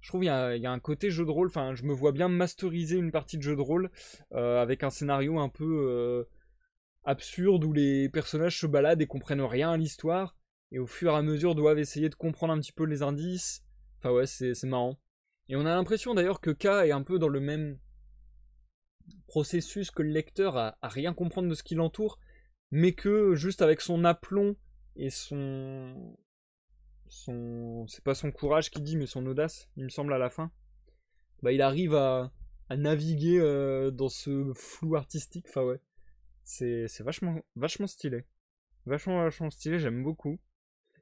Je trouve qu'il y, a un côté jeu de rôle, enfin je me vois bien masteriser une partie de jeu de rôle euh, avec un scénario un peu euh, absurde où les personnages se baladent et comprennent rien à l'histoire et au fur et à mesure doivent essayer de comprendre un petit peu les indices. Enfin ouais, c'est marrant. Et on a l'impression d'ailleurs que K est un peu dans le même processus que le lecteur à rien comprendre de ce qui l'entoure, mais que juste avec son aplomb et son son c'est pas son courage qui dit mais son audace il me semble à la fin. Bah il arrive à, naviguer euh, dans ce flou artistique. Enfin ouais. C'est vachement vachement stylé. Vachement vachement stylé j'aime beaucoup.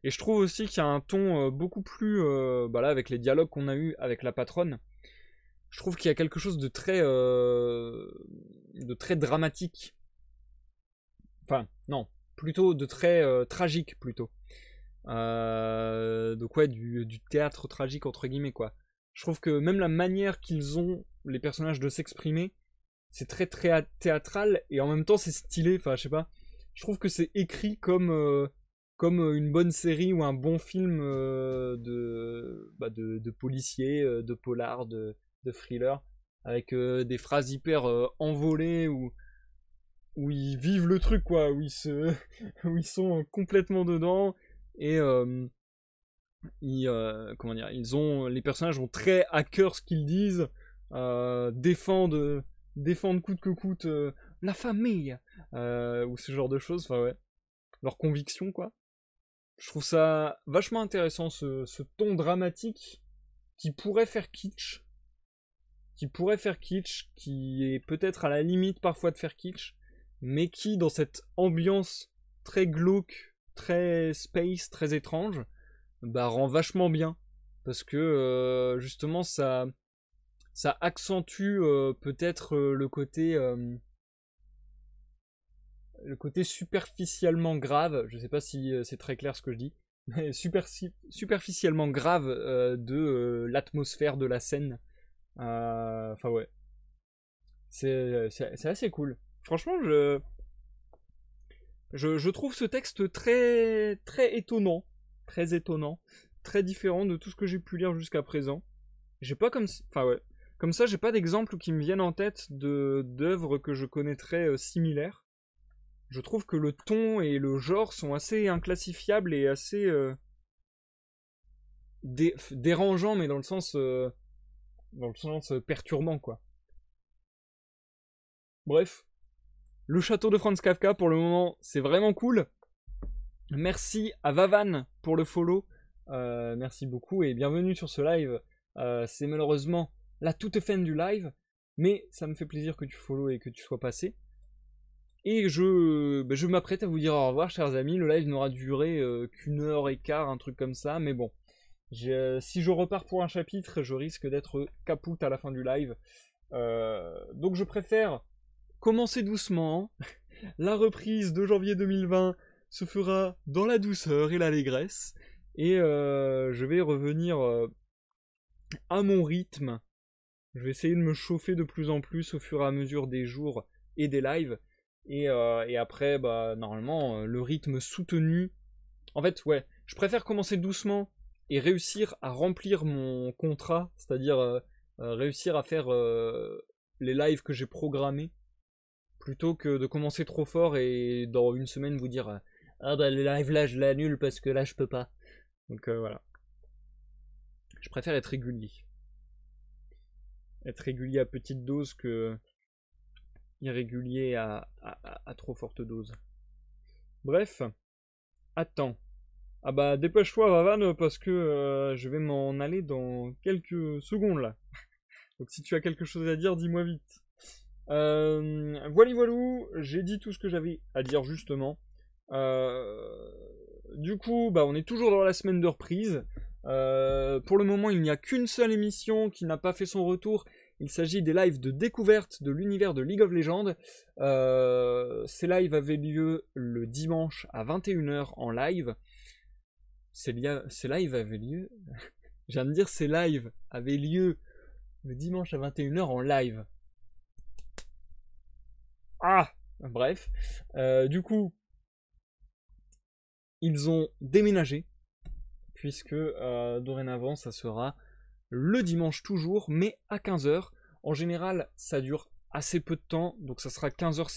Et je trouve aussi qu'il y a un ton euh, beaucoup plus euh, bah là avec les dialogues qu'on a eu avec la patronne je trouve qu'il y a quelque chose de très de très dramatique. Enfin non plutôt de très tragique plutôt donc ouais, du, théâtre tragique entre guillemets quoi. Je trouve que même la manière qu'ils ont les personnages de s'exprimer, c'est très très théâtral et en même temps c'est stylé. Enfin je sais pas. Je trouve que c'est écrit comme euh, comme une bonne série ou un bon film euh, de, bah de, de policier, de polar, de, de thriller, avec des phrases hyper envolées ou où ils vivent le truc quoi, où ils se, où ils sont complètement dedans et euh, ils, euh, comment les personnages ont très à cœur ce qu'ils disent, euh, défendent, défendent coûte que coûte la famille ou ce genre de choses. Enfin ouais, leur conviction quoi. Je trouve ça vachement intéressant ce, ce ton dramatique qui pourrait faire kitsch, qui pourrait faire kitsch, qui est peut-être à la limite parfois de faire kitsch, mais qui dans cette ambiance très glauque très space, très étrange, bah rend vachement bien. Parce que euh, justement ça, accentue euh, peut-être euh, le côté le côté superficiellement grave, je sais pas si c'est très clair ce que je dis, mais super, superficiellement grave de l'atmosphère de la scène. Enfin ouais. C'est assez cool. Franchement, je, je, trouve ce texte très, très étonnant, très étonnant, très différent de tout ce que j'ai pu lire jusqu'à présent. J'ai pas comme, enfin ouais, comme ça, j'ai pas d'exemples qui me viennent en tête de d'œuvres que je connaîtrais euh, similaires. Je trouve que le ton et le genre sont assez inclassifiables et assez euh, dérangeants, mais dans le sens euh, dans le sens perturbant quoi. Bref, le château de Franz Kafka, pour le moment, c'est vraiment cool. Merci à Vavan pour le follow. Euh, merci beaucoup et bienvenue sur ce live. Euh, c'est malheureusement la toute fin du live, mais ça me fait plaisir que tu follow et que tu sois passé. Et je, je m'apprête à vous dire au revoir, chers amis. Le live n'aura duré euh, qu'une heure et quart, un truc comme ça, mais bon. si je repars pour un chapitre, je risque d'être capoute à la fin du live. donc je préfère commencez doucement. La reprise de janvier 2020 se fera dans la douceur et l'allégresse. Et euh, je vais revenir euh, à mon rythme. Je vais essayer de me chauffer de plus en plus au fur et à mesure des jours et des lives. Et, euh, après, bah, normalement, le rythme soutenu. En fait, ouais, je préfère commencer doucement et réussir à remplir mon contrat, c'est-à-dire réussir à faire les lives que j'ai programmés plutôt que de commencer trop fort et dans une semaine vous dire ah bah le live là je l'annule parce que là je peux pas. Donc euh, voilà. Je préfère être régulier. Être régulier à petite dose que irrégulier à, à, trop forte dose. Bref, attends. Ah bah dépêche-toi Vavan parce que euh, je vais m'en aller dans quelques secondes là. Donc si tu as quelque chose à dire, dis-moi vite. Euh, voilà, voilou, j'ai dit tout ce que j'avais à dire justement. Euh, du coup, bah, on est toujours dans la semaine de reprise. Euh, pour le moment, il n'y a qu'une seule émission qui n'a pas fait son retour. Il s'agit des lives de découverte de l'univers de League of Legends. ces lives avaient lieu le dimanche à 21h en live. Ces, lives avaient lieu. Viens de dire ces lives avaient lieu le dimanche à 21h en live. Ah Bref. Euh, du coup, ils ont déménagé, puisque euh, dorénavant, ça sera le dimanche toujours, mais à 15h. En général, ça dure assez peu de temps, donc ça sera 15h,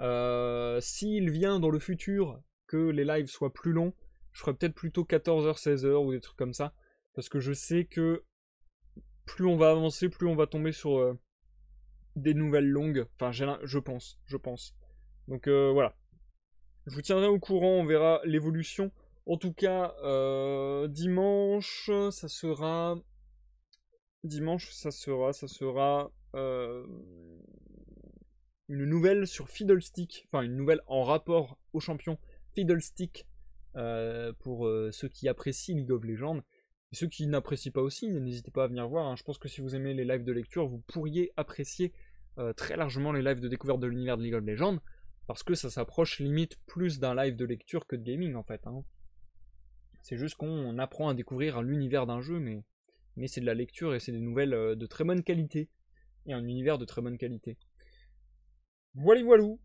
16h. S'il vient dans le futur que les lives soient plus longs, je ferai peut-être plutôt 14h, 16h ou des trucs comme ça. Parce que je sais que plus on va avancer, plus on va tomber sur euh, des nouvelles longues. Enfin, je pense, je pense. Donc euh, voilà. Je vous tiendrai au courant, on verra l'évolution. En tout cas, euh, dimanche, ça sera. Dimanche, ça sera, ça sera une nouvelle sur Fiddlestick, enfin une nouvelle en rapport au champion Fiddlestick pour ceux qui apprécient League of Legends. Et ceux qui n'apprécient pas aussi, n'hésitez pas à venir voir. Hein. Je pense que si vous aimez les lives de lecture, vous pourriez apprécier euh, très largement les lives de découverte de l'univers de League of Legends. Parce que ça s'approche limite plus d'un live de lecture que de gaming en fait. Hein. C'est juste qu'on apprend à découvrir l'univers d'un jeu, mais, mais c'est de la lecture et c'est des nouvelles euh, de très bonne qualité. Et un univers de très bonne qualité. Voilà voilou.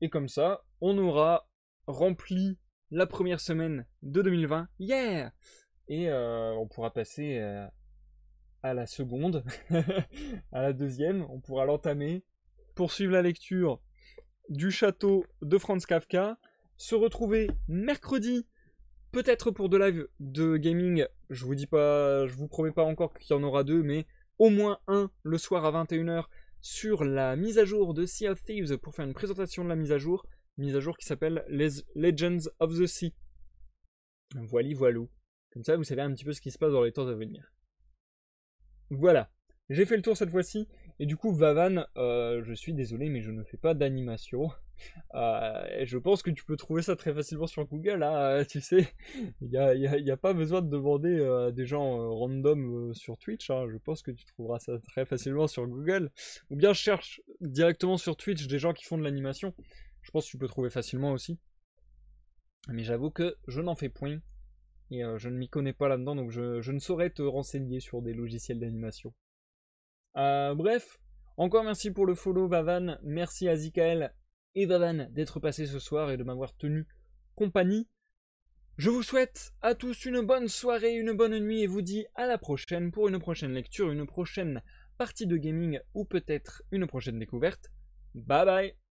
Et comme ça, on aura rempli la première semaine de 2020. Yeah et euh, on pourra passer à la seconde, à la deuxième, on pourra l'entamer, poursuivre la lecture du château de Franz Kafka, se retrouver mercredi, peut-être pour de live de gaming, je vous dis pas, je vous promets pas encore qu'il y en aura deux, mais au moins un le soir à 21h sur la mise à jour de Sea of Thieves pour faire une présentation de la mise à jour, mise à jour qui s'appelle Les Legends of the Sea. Voilà, voilou. Comme ça, vous savez un petit peu ce qui se passe dans les temps à venir. Voilà, j'ai fait le tour cette fois-ci. Et du coup, Vavan, euh, je suis désolé, mais je ne fais pas d'animation. Euh, je pense que tu peux trouver ça très facilement sur Google, hein, tu sais. Il n'y a, pas besoin de demander à des gens euh, random sur Twitch. Hein. Je pense que tu trouveras ça très facilement sur Google. Ou bien cherche directement sur Twitch des gens qui font de l'animation. Je pense que tu peux trouver facilement aussi. Mais j'avoue que je n'en fais point. Euh, je ne m'y connais pas là-dedans, donc je, ne saurais te renseigner sur des logiciels d'animation. Euh, bref, encore merci pour le follow Vavan, merci à Zikael et Vavan d'être passés ce soir et de m'avoir tenu compagnie. Je vous souhaite à tous une bonne soirée, une bonne nuit et vous dis à la prochaine pour une prochaine lecture, une prochaine partie de gaming ou peut-être une prochaine découverte. Bye bye